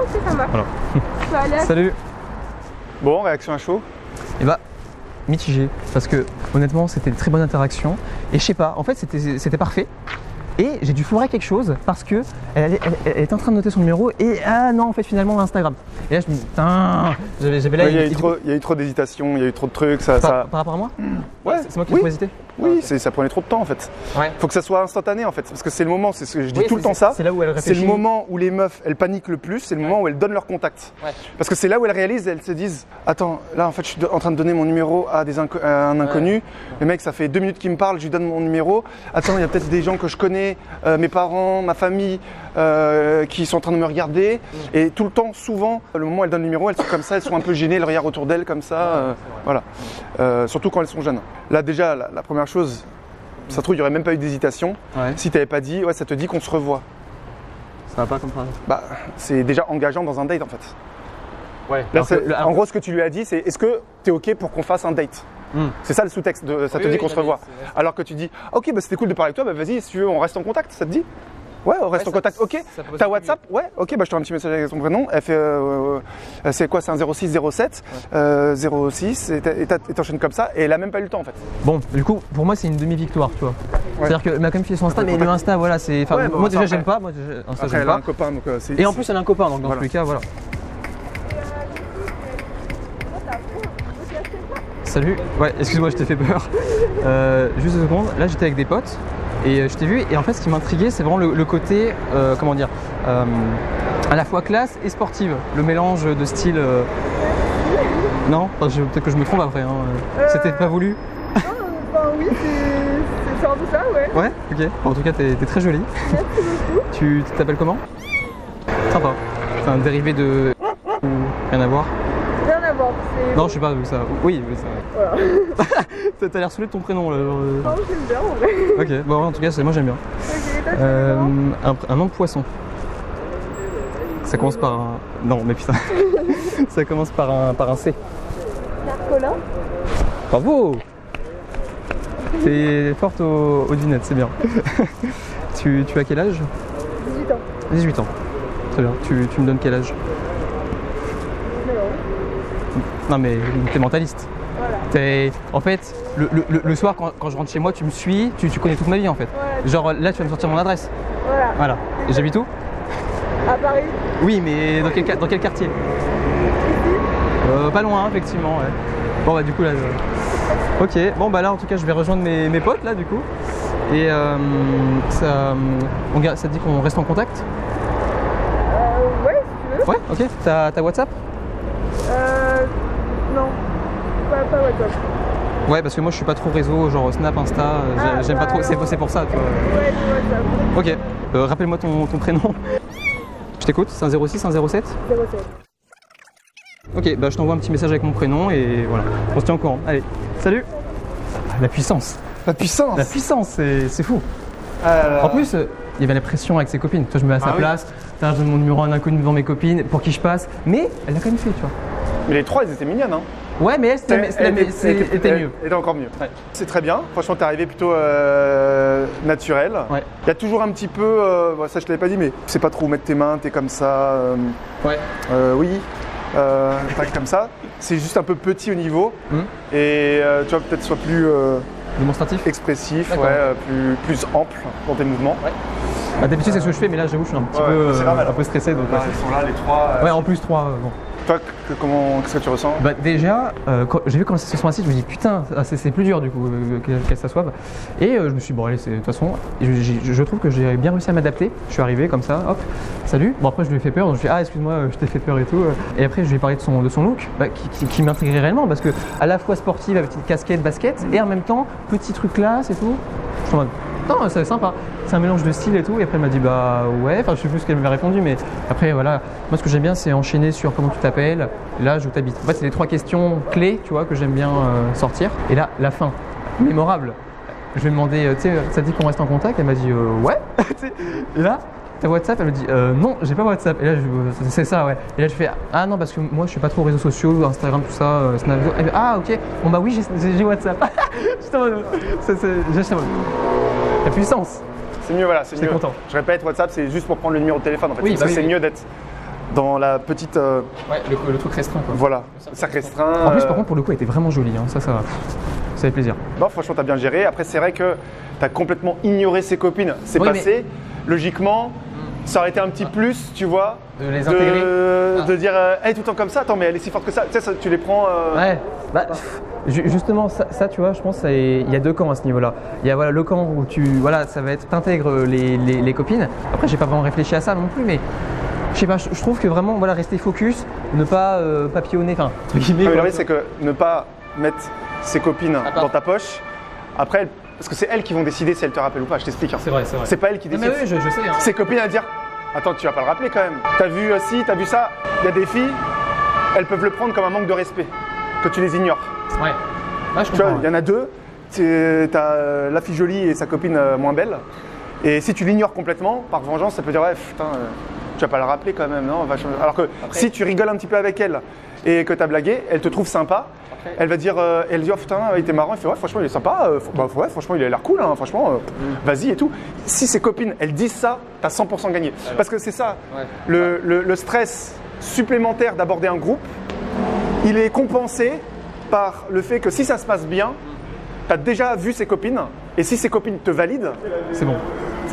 Ok, ça marche. Voilà. <laughs> À- Salut Bon, réaction à chaud Et bah, mitigé. Parce que, honnêtement, c'était une très bonne interaction. Et je sais pas, en fait, c'était c'était parfait. Et j'ai dû foirer quelque chose parce que elle, allait- elle- elle était en train de noter son numéro et ah non, en fait, finalement, Instagram. Et là, je me dis, putain, j'avais là. Ouais, Il y, a eu trop- coup, il y a eu trop d'hésitation, il y a eu trop de trucs. Ça, par, ça- par rapport à moi Ouais, C'est moi qui ai oui, trop hésité oui c'est- ça prenait trop de temps en fait. Ouais. Faut que ça soit instantané en fait. Parce que c'est le moment, c'est ce que je dis Oui, tout le temps ça. C'est là où elle C'est le moment où les meufs, elles paniquent le plus, c'est le moment où elles donnent leur contact. Ouais. Parce que c'est là où elles réalisent, elles se disent Attends, là en fait, je suis en train de donner mon numéro à, des inco- à un inconnu. Le mec, ça fait deux minutes qu'il me parle, je lui donne mon numéro. Attends, il y a peut-être des gens que je connais, euh, mes parents, ma famille, euh, qui sont en train de me regarder. Mm. Et tout le temps, souvent, le moment où elles donnent le numéro, elles sont comme ça, elles sont un peu gênées, elles regardent autour d'elles comme ça. euh, voilà. Euh, surtout quand elles sont jeunes. Là, déjà, la, la première chose, ça se trouve, il n'y aurait même pas eu d'hésitation. Ouais. Si tu n'avais pas dit, ouais, ça te dit qu'on se revoit. Ça va pas comme ça. Bah, c'est déjà engageant dans un date en fait. Ouais. Là, en gros, ce que tu lui as dit, c'est est-ce que tu es OK pour qu'on fasse un date Hmm. C'est ça le sous-texte, de, ça te Oui, dit qu'on se revoit. Alors que tu dis, ok, bah, c'était cool de parler avec toi, bah, vas-y, si tu veux, on reste en contact, ça te dit Ouais, on reste Ouais, en ça- contact, ok. ça peut T'as être WhatsApp Ouais, ok, bah, je te un petit message avec ton prénom. Elle fait, euh, euh, c'est quoi C'est un 06 07 euh, 06, et t'enchaînes comme ça, et elle a même pas eu le temps en fait. Bon, du coup, pour moi, c'est une demi-victoire, tu vois. C'est-à-dire qu'elle m'a quand même fait son Insta, mais le Insta, voilà, c'est. Enfin, Ouais, bon, moi déjà, j'aime pas. Moi, déjà, Insta, Après, a pas. un copain, donc euh. Et en plus, elle a un copain, donc dans Voilà. tous les cas, voilà. Salut. Ouais, excuse-moi, je t'ai fait peur. Euh, juste deux secondes. Là, j'étais avec des potes et euh, je t'ai vu. Et en fait, ce qui m'intriguait, c'est vraiment le, le côté, euh, comment dire, euh, à la fois classe et sportive. Le mélange de style. euh, Non, Enfin, peut-être que je me trompe après. hein. C'était pas voulu. Ah, bah oui, c'est un peu ça, ouais. Ouais, ok. En tout cas, t'es très jolie. Merci beaucoup. Tu t'appelles comment? Sympa. C'est un dérivé de. ou Rien à voir Rien à voir. c'est- Non, je sais pas vu ça. Oui, oui, ça. Voilà. <laughs> T'as l'air saoulé de ton prénom là. genre, euh. Non, j'aime bien, en vrai. Ok, bon, en tout cas, c'est- moi j'aime bien. Ok, Euh, un, un nom de poisson. Ça commence par un. Non, mais putain. <laughs> ça commence par un, par un C. Carcolin Bravo T'es forte au, au devinette, c'est bien. <laughs> tu, tu as quel âge? 18 ans. 18 ans. Très bien. Tu, tu me donnes quel âge? Non, mais t'es mentaliste. Voilà. En fait, le, le- soir, quand, quand je rentre chez moi, tu me suis, tu, tu connais toute ma vie en fait. Voilà. Genre là, tu vas me sortir mon adresse. Voilà. Voilà. Et j'habite où? À Paris. Oui, mais dans quel, dans quel quartier? Euh, Pas loin, effectivement. ouais. Bon, bah, du coup, là. je- <laughs> Ok, bon, bah là, en tout cas, je vais rejoindre mes, mes potes, là, du coup. Et euh, ça, on ça te dit qu'on reste en contact? Euh, ouais, si tu veux. Ouais, ok. T'as WhatsApp? Non. Pas, pas WhatsApp. Ouais, parce que moi, je suis pas trop réseau, genre Snap, Insta, euh, Ah, j'aime pas trop. C'est pour ça, tu vois. Ouais, WhatsApp. Ok, Euh, rappelle-moi ton, ton prénom. Je t'écoute, c'est un 06, un 07 07. Ok, bah je t'envoie un petit message avec mon prénom et voilà, on se tient au courant. Allez, salut Ah, La puissance La puissance La puissance, c'est c'est fou. En plus, euh, il y avait la pression avec ses copines. Toi, je me mets à sa Ah place, je donne mon numéro à un inconnu devant mes copines, pour qui je passe. Mais elle l'a quand même fait, tu vois. Mais les trois, elles étaient mignonnes, hein Ouais, mais elle, c'était mieux. Elle était encore mieux. Ouais. C'est très bien. Franchement, t'es arrivé plutôt euh, naturel. Ouais. Il y a toujours un petit peu, euh, ça je te l'avais pas dit, mais tu sais pas trop où mettre tes mains, t'es comme ça. euh, Ouais. euh, oui. Euh, comme ça. C'est juste un peu petit au niveau. Hmm. Et euh, tu vois, peut-être soit plus euh, Démonstratif expressif, ouais, euh, plus, plus ample dans tes mouvements. Ouais. Bah, D'habitude, c'est ce que je fais, mais là, j'avoue, je suis un petit Ouais, peu, euh, normal. un peu stressé. Donc, ouais. ils sont là, les trois. Ouais, en plus, trois. euh, bon. Toi, comment, qu'est-ce que tu ressens Bah déjà, euh, j'ai vu comment ça se assis, je me dis putain, ah, c'est plus dur du coup euh, qu'elles s'assoivent. Et euh, je me suis dit, bon allez, c'est- de toute façon, je, trouve que j'ai bien réussi à m'adapter. Je suis arrivé comme ça, hop, salut. Bon après je lui ai fait peur, donc je lui ai dit, ah excuse-moi, je t'ai fait peur et tout. Et après je lui ai parlé de son, de son look, bah, qui, qui, m'intégrait réellement parce que à la fois sportive avec petite casquette, basket, et en même temps petit truc classe et tout. Je suis en mode, non, c'est sympa. C'est un mélange de style et tout. Et après, elle m'a dit, bah ouais. Enfin, je sais plus ce qu'elle m'avait répondu, mais après, voilà. Moi, ce que j'aime bien, c'est enchaîner sur comment tu t'appelles, l'âge où tu habites. En fait, c'est les trois questions clés, tu vois, que j'aime bien euh, sortir. Et là, la fin, mémorable. Je lui ai demandé, euh, tu sais, ça te dit qu'on reste en contact? Elle m'a dit, euh, ouais. <laughs> Et là, t'as WhatsApp? Elle me dit, euh, non, j'ai pas WhatsApp. Et là, je, euh, c'est ça, ouais. Et là, je fais, ah non, parce que moi, je suis pas trop réseaux sociaux, Instagram, tout ça, euh. Elle fait, ah, ok. Bon, bah oui, j'ai- WhatsApp. <laughs> Mode, la puissance. C'est mieux, voilà, c'est J'étais mieux. content. Je répète, WhatsApp, c'est juste pour prendre le numéro de téléphone. En fait. Oui, bah c'est oui. mieux d'être dans la petite. euh, Ouais, le, le truc restreint, quoi. voilà, cercle restreint. En plus, euh, par contre, pour le coup, elle était vraiment jolie. hein. Ça, ça, ça fait plaisir. Non, franchement, t'as bien géré. Après, c'est vrai que t'as complètement ignoré ses copines. C'est Oui, passé. Logiquement, ça aurait été un petit plus, tu vois. De les intégrer. De, Ah. de dire, euh, hey, tout le temps comme ça, attends, mais elle est si forte que ça. Tu sais, ça, tu les prends. euh, Ouais. Bah, ju- justement, ça, ça, tu vois, je pense qu'il y a deux camps à ce niveau-là. Il y a voilà, le camp où tu, voilà, ça va être, t'intègres les, les, les copines. Après, j'ai pas vraiment réfléchi à ça non plus, mais je sais pas, je, trouve que vraiment, voilà, rester focus, ne pas euh, papillonner, enfin, guillemets, <laughs> Ah, c'est que ne pas mettre ses copines dans ta poche. Après, parce que c'est elles qui vont décider si elles te rappellent ou pas. Je t'explique. hein. C'est vrai, c'est vrai. C'est pas elles qui Non, décident. mais oui, je, je sais. hein. Ses copines à dire Attends, tu vas pas le rappeler quand même. T'as vu euh, ci, t'as vu ça. Il y a des filles, elles peuvent le prendre comme un manque de respect, que tu les ignores. Ouais. Ah, je Tu vois, comprends. il y en a deux. T'as euh, la fille jolie et sa copine euh, moins belle. Et si tu l'ignores complètement, par vengeance, ça peut dire Ouais, putain, euh, tu vas pas le rappeler quand même, non vachement. Alors que si tu rigoles un petit peu avec elle et que t'as blagué, elle te trouve sympa. Elle va dire, euh, elle dit, oh putain, il était marrant. Il fait, ouais, franchement, il est sympa. euh, bah, ouais, franchement, il a l'air cool. hein, franchement, euh, vas-y et tout. Si ses copines, elles disent ça, t'as 100% gagné. Parce que c'est ça, Ouais. le, le- le stress supplémentaire d'aborder un groupe, il est compensé par le fait que si ça se passe bien, tu as déjà vu ses copines, et si ses copines te valident, C'est bon.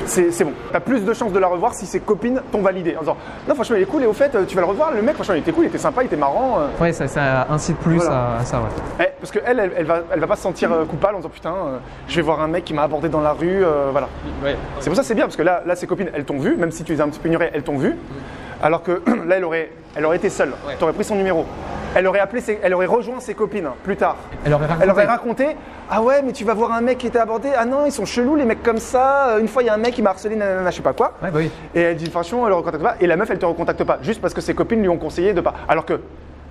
C'est c'est bon. Tu as plus de chances de la revoir si ses copines t'ont validé. En disant, non, franchement, il est cool, et au fait, tu vas le revoir, le mec, franchement, il était cool, il était sympa, il était marrant. euh. Ouais, ça, ça incite plus Voilà. à, à ça, ouais. Eh, parce qu'elle, elle, elle, va, elle va pas se sentir euh, coupable en disant, putain, euh, je vais voir un mec qui m'a abordé dans la rue, euh, voilà. Ouais. C'est pour ça que c'est bien, parce que là, là, ses copines, elles t'ont vu, même si tu les as un petit peu ignorées, elles t'ont vu. Alors que <clears throat> là, elle aurait, elle aurait été seule. Ouais. Tu aurais pris son numéro. Elle aurait, appelé ses- elle aurait rejoint ses copines plus tard. Elle aurait raconté. Elle aurait raconté Ah ouais, mais tu vas voir un mec qui était abordé. Ah non, ils sont chelous, les mecs comme ça. Euh, Une fois, il y a un mec qui m'a harcelé, nanana, je sais pas quoi. Ouais, bah oui. Et elle dit Franchement, elle le recontacte pas. Et la meuf, elle te recontacte pas. Juste parce que ses copines lui ont conseillé de pas. Alors que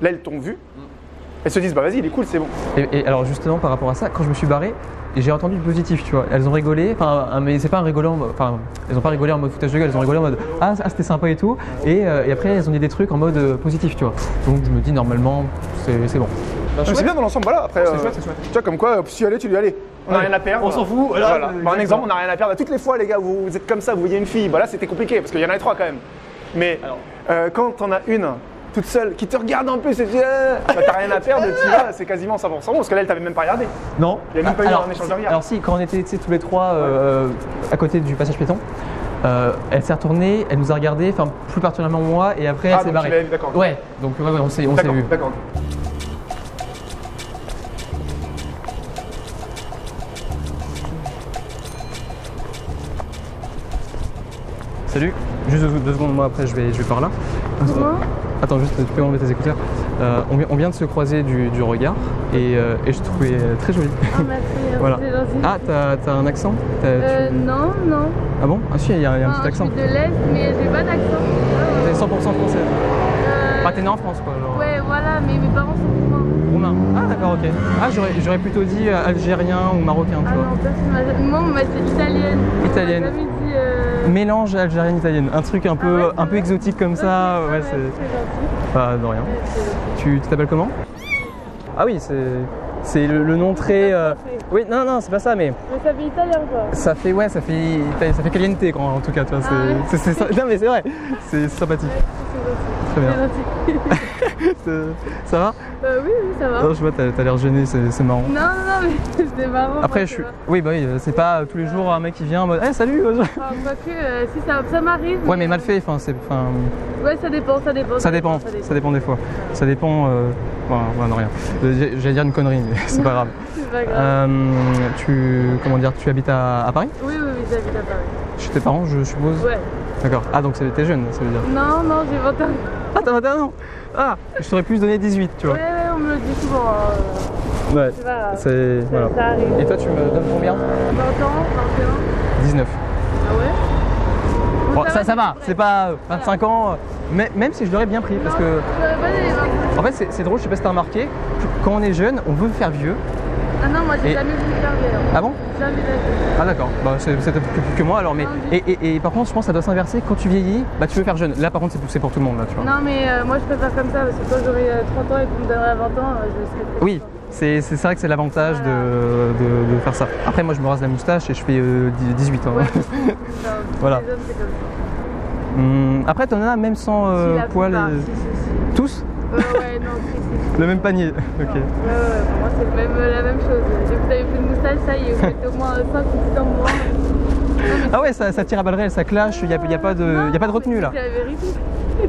là, elles t'ont vu. Elles se disent Bah vas-y, il est cool, c'est bon. Et, et alors justement par rapport à ça, quand je me suis barré, j'ai entendu du positif, tu vois. Elles ont rigolé, enfin, mais c'est pas un rigolant, enfin, elles ont pas rigolé en mode foutage de gueule, elles ont rigolé en mode ah, ah, c'était sympa et tout. Et, euh, et après elles ont dit des trucs en mode euh, positif, tu vois. Donc je me dis normalement c'est c'est bon. Donc, C'est bien dans l'ensemble, voilà. Après, C'est euh, chouette, c'est chouette. Tu vois, comme quoi, si tu y allais, tu lui allais. On n'a Ouais. rien à perdre. On s'en fout, voilà. Voilà. Euh, Bon, un exemple, on n'a rien à perdre. Toutes les fois, les gars, vous, vous êtes comme ça, vous voyez une fille. Voilà, c'était compliqué parce qu'il y en avait trois quand même. Mais Alors. euh, quand t'en as une toute seule qui te regarde en plus et tu dis, Ah bah, t'as rien à perdre, tu vas, c'est quasiment 100% bon parce que là, elle t'avait même pas regardé. Non. Il y a même pas eu alors, un échange si- de regard. Alors si, quand on était tous les trois euh, à côté du passage piéton, euh, elle s'est retournée, elle nous a regardé, enfin plus particulièrement moi, et après Ah, elle s'est donc barrée. d'accord. Ouais, donc ouais, ouais, on s'est s'est vu. d'accord. Salut, juste deux, deux secondes, moi après je vais, je vais par là. Attends, juste, tu peux enlever tes écouteurs. Euh, on, vient- on vient de se croiser du, du regard et, euh, et je trouvais très jolie. Ah, merci, <laughs> Voilà. Ah, t'as t'as un accent? Tu- Euh, non, non. Ah bon? Ah si, il y a, il y a un petit accent. Je suis de l'Est, mais j'ai pas d'accent. T'es 100% française. Euh, Enfin, t'es né en France quoi. Genre. ouais, voilà, mais mes parents sont roumains. Roumain. Ah d'accord, ok. Ah, j'aurais plutôt dit euh, algérien ou marocain, tu Ah vois. non, personne Moi, on m'a dit italienne. Italienne. Euh... Mélange algérienne-italienne. Un truc un peu, Ah ouais, un peu exotique comme ça. Ouais, c'est. Pas de rien. Tu t'appelles comment? Ah oui, c'est. C'est le, le nom très. euh, Oui, non, non, c'est pas ça, mais Mais ça fait italien, quoi. ça fait, ouais, ça fait, ça fait caliente, quoi, en tout cas, tu vois. Ah ouais. non, mais c'est vrai, c'est sympathique. Ouais. Très bien. <laughs> Euh, ça va Euh, oui, oui, ça va. Non, je vois, t'as l'air gêné, c'est marrant. Non, non, non, mais <laughs> c'est marrant. Après, moi, je suis. va. Oui, bah oui, euh, c'est pas euh, tous les jours un mec qui vient en mode, eh salut quoique, euh, si ça, ça m'arrive. Ouais, mais mal fait, enfin, c'est. Ouais, ça dépend, ça dépend. ça dépend, ça dépend des fois. Ça dépend. Euh... Bon, ouais, non, rien. J'allais dire une connerie, mais c'est pas grave. <laughs> C'est pas grave. Tu. Comment dire Tu habites à, à Paris? Oui, oui, oui, j'habite à Paris. Chez tes parents, je suppose? Ouais. D'accord. Ah, donc t'es jeune, ça veut dire. Non, non, j'ai 21 ans. Ah, t'as 21 ans Ah Je t'aurais plus donné 18, tu Ouais, vois. ouais, on me le dit souvent. hein. Ouais. C'est Voilà. ça arrive. Et toi, tu me donnes combien 20 ans, 21 19. Ah ouais Bon, ça, ça va, c'est pas euh, 25 ans, euh, mais même si je l'aurais bien pris, parce que. J'aurais pas donné 25. En fait, c'est- c'est drôle, je sais pas si t'as remarqué, quand on est jeune, on veut faire vieux. Ah non, moi j'ai Et- jamais voulu faire vieux. Ah bon Jamais vie. Ah d'accord, bah, c'est peut-être plus que moi alors, mais. Et, et- et par contre, je pense que ça doit s'inverser, quand tu vieillis, bah tu veux faire jeune. Là par contre, c'est pour- c'est pour tout le monde, là, tu vois. Non, mais euh, moi je préfère comme ça parce que quand j'aurai euh, 30 ans et qu'on me donnera 20 ans, euh, je serai très Oui, c'est vrai que c'est l'avantage de, de- de faire ça. Après, moi je me rase la moustache et je fais euh, 18 ans. Ouais, <laughs> Voilà. Les hommes, c'est comme ça. Hum, après, t'en as même sans euh, Si, poils. et- si, si, si. Tous ouais, Le même panier. Ok. Ouais, ouais, pour moi c'est même, euh, la même chose. Dès que vous avez plus de moustache, ça y est, vous faites au moins 5 ou 6 ans moins. Ah ouais, ça, ça tire à balles réelles, ça clash, il n'y a, y a pas de, y a pas de retenue là. C'est la vérité.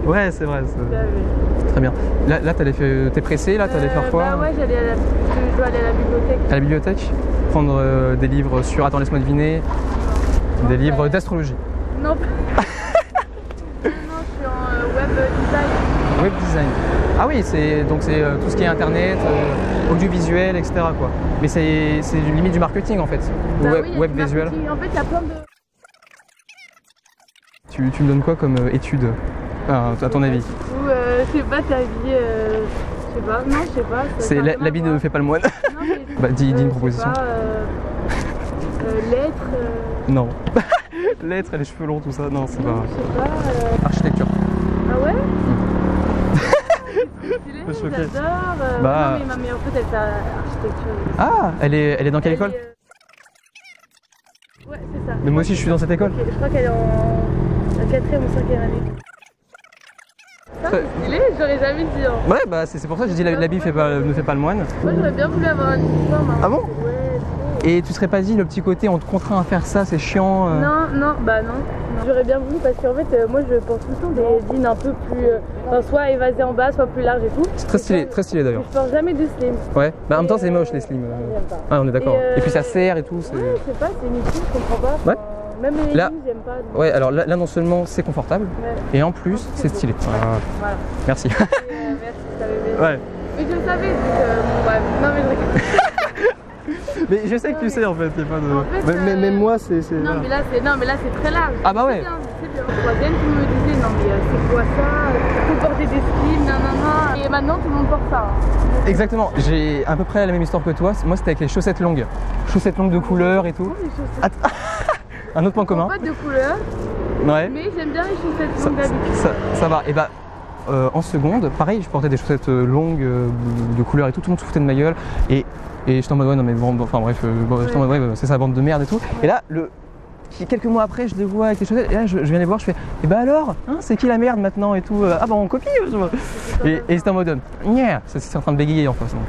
Ouais, c'est vrai. c'est-. Très bien. Là, là t'es pressé, là, t'allais faire Euh, quoi Bah ouais, j'allais à la... je dois aller à la bibliothèque. À la bibliothèque Prendre euh, des livres sur. Attends, laisse-moi deviner. Des livres d'astrologie. Non, <laughs> non, non, je suis en euh, web design. Web design. Ah oui, c'est donc c'est euh, tout ce qui est internet, euh, audiovisuel, etc. Quoi. Mais c'est du- limite du marketing en fait. Bah web oui, web visuel. En fait, il y a plein de. Tu, tu me donnes quoi comme euh, étude à ton avis? Ou, je sais pas, ta vie. Je sais pas, non, je sais pas. C'est l'habit ne fait pas le moine. Non, mais- <laughs> Bah, dis- dis une proposition. pas, lettres. non. <laughs> Lettres et les cheveux longs, tout ça. Non, c'est pas. je sais pas. Architecture. Ah ouais? Stylé, Suis choqué. J'adore. euh, Bah- Non, mais ma meilleure pote, elle fait architecture. Ah, elle est, elle est dans quelle Elle école est, euh, Ouais, c'est ça. Mais moi aussi, je suis dans cette école. Ok, Je crois qu'elle est en 4ème ou 5ème année. Ça, c'est stylé, j'aurais jamais dit. Hein. Ouais, bah c'est pour ça que j'ai dit la- fait pas- ne fait pas le moine. Moi, j'aurais bien voulu avoir un diplôme. hein. Ah bon? Ouais. Et tu serais pas dit le petit côté on te contraint à faire ça, c'est chiant euh. Non, non, bah non. non. J'aurais bien voulu parce qu'en fait, euh, moi je pense tout le temps des jeans un peu plus. euh, enfin, soit évasés en bas, soit plus larges et tout. C'est très stylé, très stylé d'ailleurs. Je porte jamais de slim. Ouais, bah en même temps c'est moche les slims. euh. Ah on est d'accord. Et, euh, Et puis ça serre et tout. c'est- Ouais, je sais pas, c'est inutile, je comprends pas. Ouais. Même les Là- j'aime pas. donc, Ouais, alors là, là, non seulement c'est confortable ouais. et en plus c'est stylé. Ah, Voilà. merci. Et, euh, merci, ça avait plaisir. ouais. Mais je le savais, donc euh, bon, bref. Non, mais je. Mais je sais que tu sais en fait, a pas de. En fait, Mais- mais- euh, moi c'est. Non, mais là, c'est non, mais là, c'est très large. Ah bah ouais. Troisième, tu me disais, non, mais euh, c'est quoi ça? Faut porter des non, non. Et maintenant, tout le monde porte ça. hein. Exactement, j'ai à peu près la même histoire que toi. Moi c'était avec les chaussettes longues. Chaussettes longues de couleur et tout. Les <laughs> Un autre point commun. Pas de couleur, Ouais. mais j'aime bien les chaussettes Ça, longues d'habitude. ça- ça va. Et bah, euh, en seconde, pareil, je portais des chaussettes longues euh, de couleur et tout, tout le monde se foutait de ma gueule. Et, et j'étais en mode, ouais, non mais bon, enfin bref, euh, bon, j'étais en mode, ouais, c'est ça, bande de merde et tout. Et là, le, quelques mois après, je les vois avec les chaussettes, et là, je, je viens les voir, je fais, et bah alors, hein, c'est qui la merde maintenant et tout euh, Ah bah on copie je vois. Et, et c'était en mode, yeah, c'est en train de bégayer en face. Donc,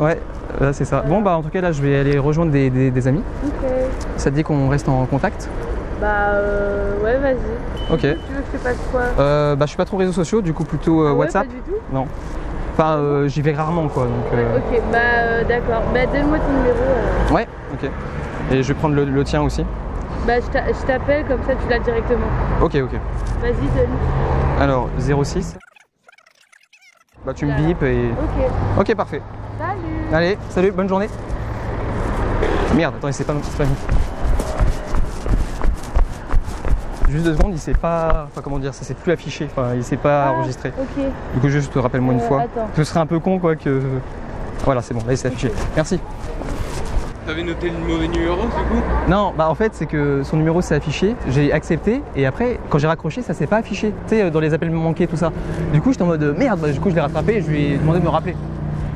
euh, ouais, là c'est ça. Bon bah en tout cas là, je vais aller rejoindre des, des- des amis. Ok. Ça te dit qu'on reste en contact? Bah, euh, ouais, vas-y. Ok. Tu veux que je te fasse quoi? Euh, bah je suis pas trop réseaux sociaux, du coup plutôt euh, Ah ouais, WhatsApp. Pas du tout? Non. Enfin, euh, j'y vais rarement quoi. Donc, Ouais, euh, Ok, bah, euh, d'accord. Bah, donne-moi ton numéro. euh. Ouais, ok. Et je vais prendre le, le tien aussi. Bah, je t'a- je t'appelle, comme ça, tu l'as directement. Ok, ok. Vas-y, donne. Alors, 06. Bah, tu me bipes et. Ok. Ok, parfait. Salut Allez, salut, bonne journée. Merde, attends, c'est pas, c'est pas mis. Juste deux secondes, il s'est pas. Enfin, comment dire, ça s'est plus affiché. Enfin, il s'est pas Ah, enregistré. Ok. Du coup, juste rappelle-moi une Euh, fois. attends. Ce serait un peu con, quoi, que. Voilà, c'est bon, là, il s'est affiché. Merci. T'avais noté le mauvais numéro du coup? Non, bah en fait, c'est que son numéro s'est affiché, j'ai accepté, et après, quand j'ai raccroché, ça s'est pas affiché, tu sais, dans les appels manqués, tout ça. Du coup, j'étais en mode euh, merde, bah, du coup, je l'ai rattrapé et je lui ai demandé de me rappeler.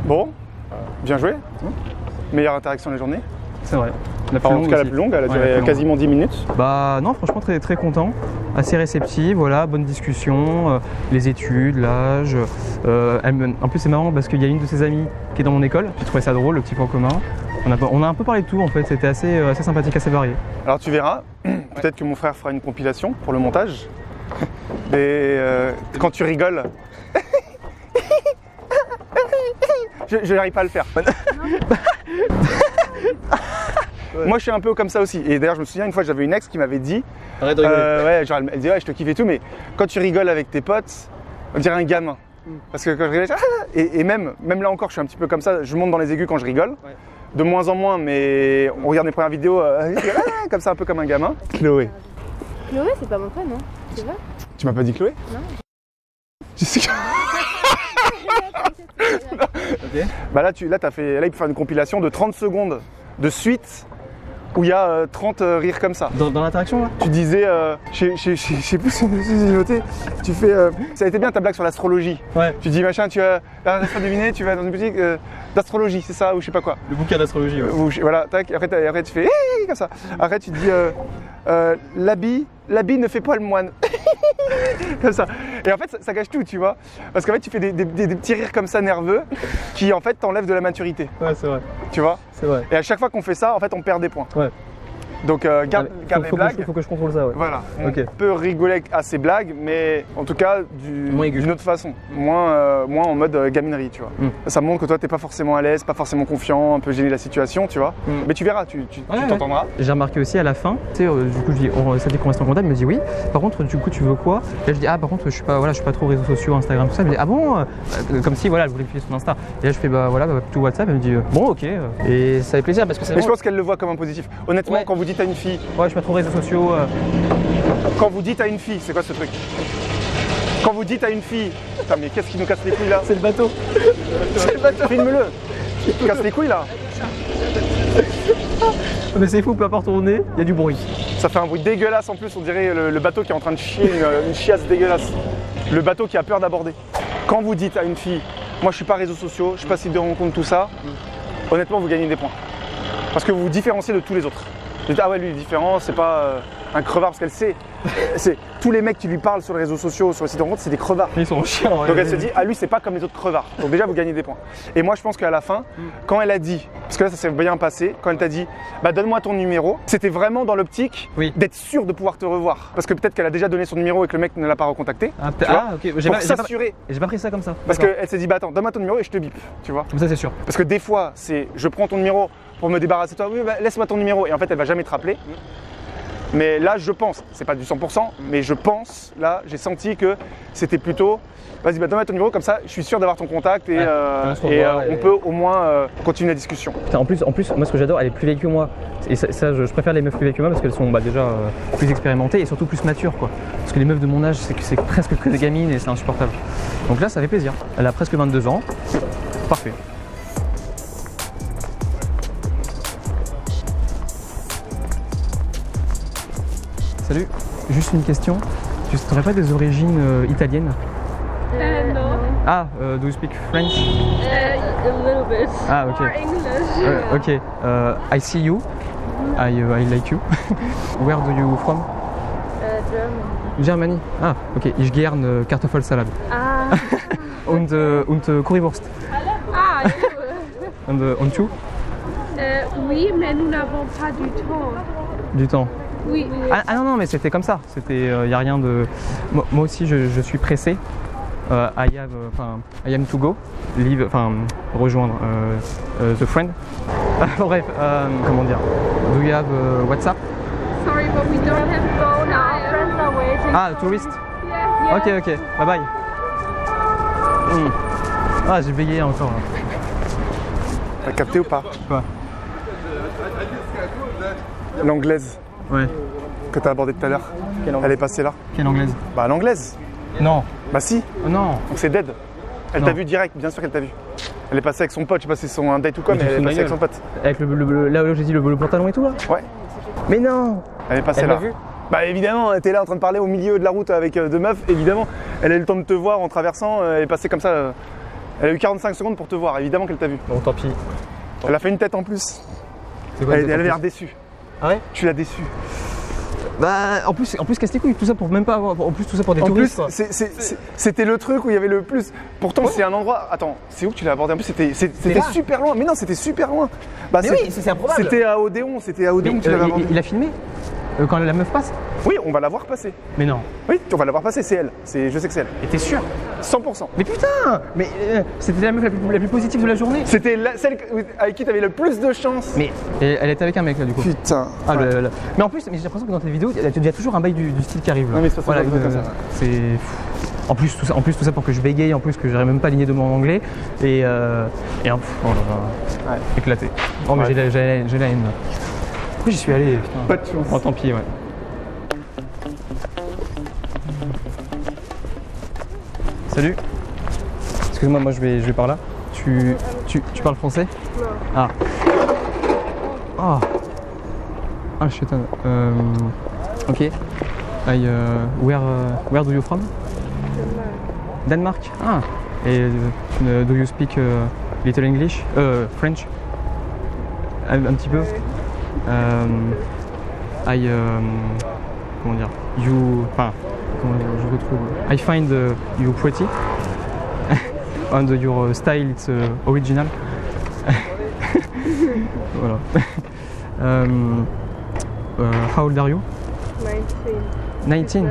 Bon, bien joué. Meilleure interaction de la journée. C'est vrai. La plus Enfin, en longue tout cas, la plus longue, elle a Ouais, duré longue. quasiment 10 minutes. Bah non, franchement, très, très content. assez réceptive, voilà, bonne discussion, euh, les études, l'âge. euh, en plus, c'est marrant parce qu'il y a une de ses amies qui est dans mon école. J'ai trouvé ça drôle, le petit point commun. On a, on a un peu parlé de tout en fait, c'était assez, euh, assez sympathique, assez varié. Alors tu verras, <clears throat> peut-être que mon frère fera une compilation pour le montage. <laughs> Mais euh, quand tu rigoles. <laughs> je je n'arrive pas à le faire. <laughs> Moi je suis un peu comme ça aussi. Et d'ailleurs je me souviens une fois j'avais une ex qui m'avait dit Arrête euh, ouais, genre, elle me disait ouais je te kiffe et tout mais quand tu rigoles avec tes potes, on dirait un gamin. Parce que quand je rigole, je- ah et, et même, même là encore je suis un petit peu comme ça, je monte dans les aigus quand je rigole. Ouais. De moins en moins mais on regarde mes premières vidéos euh, <laughs> ah, comme ça un peu comme un gamin. Chloé. Chloé, c'est pas mon prénom. C'est vrai? Tu m'as pas dit Chloé? Non. Tu sais que- <laughs> <laughs> Bah là, tu, là, as fait, là, il peut faire une compilation de 30 secondes de suite où il y a euh, 30 euh, rires comme ça. Dans, dans l'interaction là Tu disais, euh, je sais- plus si j'ai noté, tu fais, euh, ça a été bien ta blague sur l'astrologie. Ouais, Tu dis machin, tu vas, laisse-moi deviner, tu vas dans une boutique euh, d'astrologie, c'est ça, ou je sais pas quoi. le bouquin d'astrologie. Ou je- voilà, tac, après, tu fais Hey comme ça. Après tu dis euh, euh, l'habit, l'habit ne fait pas le moine. <laughs> comme ça. Et en fait ça, ça gâche tout, tu vois. Parce qu'en fait tu fais des, des- des- des petits rires comme ça nerveux qui en fait t'enlèvent de la maturité, Ouais, c'est vrai, tu vois. c'est vrai. Et à chaque fois qu'on fait ça, en fait on perd des points. Ouais. Donc euh, garde, garde faut, les faut que je, blagues. faut que je contrôle ça, ouais. Voilà, on peut rigoler à ces blagues, mais en tout cas du- d'une autre façon, moins, euh, moins en mode euh, gaminerie, tu vois. Mm. Ça montre que toi t'es pas forcément à l'aise, pas forcément confiant, un peu gêné de la situation, tu vois. Mm. Mais tu verras, tu, Ouais, ouais. t'entendras. J'ai remarqué aussi à la fin, tu sais, euh, du coup, je dis, on, ça dit qu'on reste en contact, il me dit oui. Par contre, du coup, tu veux quoi? Et là, je dis, ah, par contre, je suis pas, voilà, je suis pas trop réseaux sociaux, Instagram, tout ça. Il me dit, ah bon? Comme si, voilà, je voulais filer son Insta. Et là, je fais, bah voilà, bah, tout WhatsApp. Elle me dit, bon, ok. Et ça fait plaisir parce que Mais je pense qu'elle le voit comme un positif. Honnêtement, Ouais. quand vous dites à une fille, Ouais, je suis pas trop réseaux sociaux. euh. quand vous dites à une fille, c'est quoi ce truc? Quand vous dites à une fille, putain mais qu'est-ce qui nous casse les couilles là? C'est le bateau. C'est le bateau. Filme-le. Tu casses les couilles là. Mais c'est fou, peu importe où on est, il y a du bruit. Ça fait un bruit dégueulasse en plus, on dirait le, le bateau qui est en train de chier une, une chiasse dégueulasse. Le bateau qui a peur d'aborder. Quand vous dites à une fille, moi je suis pas réseaux sociaux, je suis pas site de rencontre, tout ça, honnêtement vous gagnez des points. Parce que vous vous différenciez de tous les autres. Vous dites, ah ouais lui il est différent, c'est pas euh, un crevard parce qu'elle sait. C'est tous les mecs qui lui parlent sur les réseaux sociaux, sur les sites de rencontre, c'est des crevards. Ils sont chiants. ouais. Donc elle se dit, ah lui c'est pas comme les autres crevards. Donc déjà vous gagnez des points. Et moi je pense qu'à la fin, quand elle a dit, parce que là ça s'est bien passé, quand elle t'a dit, bah donne-moi ton numéro, c'était vraiment dans l'optique Oui. d'être sûr de pouvoir te revoir. Parce que peut-être qu'elle a déjà donné son numéro et que le mec ne l'a pas recontacté. Ah, ah, ok. J'ai pas, s'assurer. j'ai pas pris ça comme ça. Parce qu'elle s'est dit, bah attends, donne-moi ton numéro et je te bip. Tu vois Comme ça, c'est sûr. Parce que des fois, c'est je prends ton numéro pour me débarrasser de toi, oui, bah, laisse-moi ton numéro. Et en fait, elle va jamais te rappeler. Mais là, je pense, c'est pas du 100%, mais je pense, là, j'ai senti que c'était plutôt, vas-y, bah, donne-moi ton numéro, comme ça, je suis sûr d'avoir ton contact et, Ouais, euh, on et, euh, on peut au moins euh, continuer la discussion. Putain, en plus, en plus, moi ce que j'adore, elle est plus vieille que moi. Et ça, ça, je, je préfère les meufs plus vieilles que moi parce qu'elles sont bah, déjà plus expérimentées et surtout plus matures quoi. Parce que les meufs de mon âge, c'est presque que des gamines et c'est insupportable. Donc là, ça fait plaisir. Elle a presque 22 ans. Parfait. Salut, juste une question. Tu n'aurais pas des origines euh, italiennes? Euh, non. Ah, euh, do you speak French? A little bit. Ah, ok. English. Euh, ok, euh, I see you. I, uh, I like you. <laughs> Where do you from? Uh, German. Germany. Ah, ok. Ich gerne äh, Kartoffelsalat. Ah. <laughs> Und, und Currywurst. ah, <laughs> Und, und tu? euh, oui, mais nous n'avons pas du temps. Du temps. Oui. Ah, ah non, non, mais c'était comme ça. C'était, il n'y a rien de. Moi, moi aussi, je, je suis pressé. Euh, I have, euh, enfin, I am to go, leave, enfin, rejoindre euh, euh, the friend. <laughs> Bref, euh, comment dire? Do you have euh, WhatsApp? Sorry, but we don't have phone. Our friends are waiting. Ah, tourist. Yes. Ok, ok, bye bye. Hmm. Ah, j'ai bégayé encore. là. T'as capté ou pas? Quoi? L'anglaise Ouais. que t'as abordée tout à l'heure, elle est passée là. Quelle anglaise Bah l'anglaise. Non. Bah si, Oh, non. donc c'est dead. Elle t'a vu direct, bien sûr qu'elle t'a vu. Elle est passée avec son pote, je sais pas si c'est son un date ou quoi, Mais mais tu elle est passée avec son pote. Avec le, le- le- là où j'ai dit le, le pantalon et tout là Ouais, Mais non elle est passée Elle là. vu Bah évidemment, elle était là en train de parler au milieu de la route avec euh, deux meufs, évidemment. Elle a eu le temps de te voir en traversant, euh, elle est passée comme ça. euh, Elle a eu 45 secondes pour te voir, évidemment qu'elle t'a vu. Bon, tant pis. Elle a fait une tête en plus. C'est quoi Elle, elle avait l'air déçue. Ah ouais Tu l'as déçue. Bah, en plus, en plus, casse les couilles, tout ça pour même pas avoir. En plus, tout ça pour des En touristes. plus, c'était le truc où il y avait le plus. Pourtant, c'est un endroit. Attends, c'est où que tu l'as abordé? En plus, c'était super loin. Mais non, c'était super loin. Bah, Mais oui, c'est- improbable. C'était à Odéon. C'était à Mais, Odéon que tu euh, l'avais il, abordé. il a filmé euh, quand la meuf passe Oui, on va la voir passer. Mais non. Oui, on va la voir passer. C'est elle. C'est, je sais que c'est elle. Et t'es sûr 100%. Mais putain Mais euh, c'était la meuf la plus, la plus positive de la journée. C'était celle avec qui tu avais le plus de chance. Mais et elle était avec un mec là du coup. Putain. Ah, le- le- Mais en plus, mais j'ai l'impression que dans tes vidéos, il y a- il y a toujours un bail du, du style qui arrive. Là. Non, mais ça, pas euh, comme ça. c'est. En plus, tout ça, en plus, tout ça pour que je bégaye, en plus que j'aurais même pas aligné de mon anglais. Et, euh, et un oh là là, Ouais. éclaté. Oh, mais Ouais. j'ai la, j'ai la- j'ai la haine là. Pourquoi j'y suis allé putain Pas de chance. Oh, tant pis, ouais. Salut. Excuse-moi, moi je vais, je vais par là. Tu, tu, tu parles français? Non. Ah. Ah. Ah, shit. Euh, ok. I, uh, where, uh, where do you from? Danemark. Ah. Et euh, do you speak uh, little English? Euh, French? Un, un petit peu? Euh, I, um, comment dire You, enfin, comment dire, je retrouve. I find uh, you pretty. <laughs> And your style it's uh, original. <laughs> voilà. <laughs> Um, uh, how old are you? 19. 19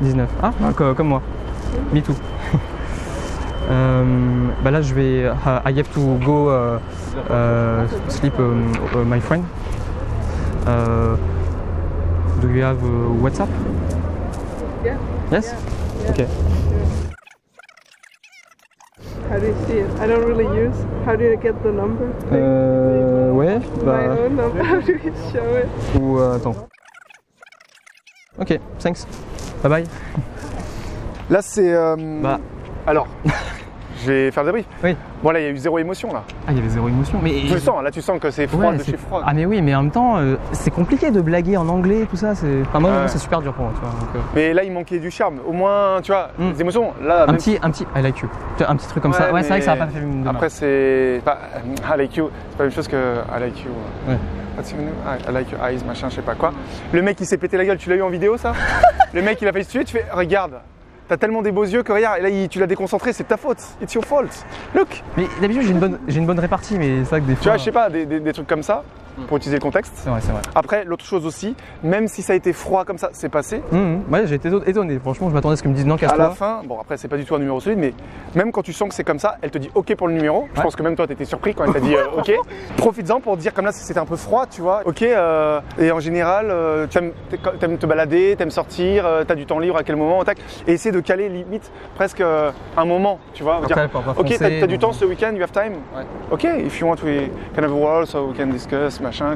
19. Ah, ah, co- comme moi. Me too. Um, bah là, je vais. uh, I have to go uh, uh, sleep um, my friend. Uh, do you have uh, WhatsApp? Yeah. Yes? Yeah. Okay. How do you see it? I don't really use. How do you get the number? Euh, ouais, My bah. own number. <laughs> How do you show it? Ou euh, attends. Ok, thanks. Bye bye. Là, c'est. euh, Bah, Alors, <laughs> je vais faire le débrief. oui. Bon, là, il y a eu zéro émotion là. Ah, il y avait zéro émotion. Mais Tu le sens, là, tu sens que c'est froid Ouais, de chez froid. Ah mais oui, mais en même temps, euh, c'est compliqué de blaguer en anglais, tout ça. C'est, enfin, moi, Ouais. c'est super dur pour moi. Tu vois, donc, euh, Mais là, il manquait du charme. Au moins, tu vois, Mm. les émotions. Là, un même- petit, un petit, I like you. Un petit truc comme ça. Ouais, c'est vrai que ça va mais pas fait une Après, c'est pas I like you, c'est pas la même chose que I like you. Ouais. What's your name? I, I like your eyes, machin, je sais pas quoi. Le mec, il s'est pété la gueule, tu l'as eu en vidéo ça? <laughs> Le mec, il a failli se tuer, tu fais regarde, t'as tellement des beaux yeux que regarde, et là, il- tu l'as déconcentré, c'est de ta faute. It's your fault. Look Mais d'habitude, j'ai une bonne, j'ai une bonne répartie, mais c'est vrai que des fois. Tu vois, je sais pas, des, des- des trucs comme ça, pour utiliser le contexte. C'est vrai, c'est vrai. Après, l'autre chose aussi, même si ça a été froid comme ça, c'est passé. Ouais, j'ai été étonné. Franchement, je m'attendais à ce qu'ils me disent non, À la casse-toi. fin, bon après c'est pas du tout un numéro solide, mais même quand tu sens que c'est comme ça, elle te dit ok pour le numéro. Je pense que même toi t'étais surpris quand elle t'a dit euh, ok. <laughs> Profites-en pour dire comme là c'était un peu froid, tu vois. Ok. euh, et en général, euh, t'aimes t'aimes te balader, t'aimes sortir, t'as du temps libre à quel moment, tac. Et essayer de caler limite presque un moment, tu vois. Après, Dire, ok, t'as du temps ce week-end, you have time. Ouais. Ok, if you want we can have a wall so we can discuss machin.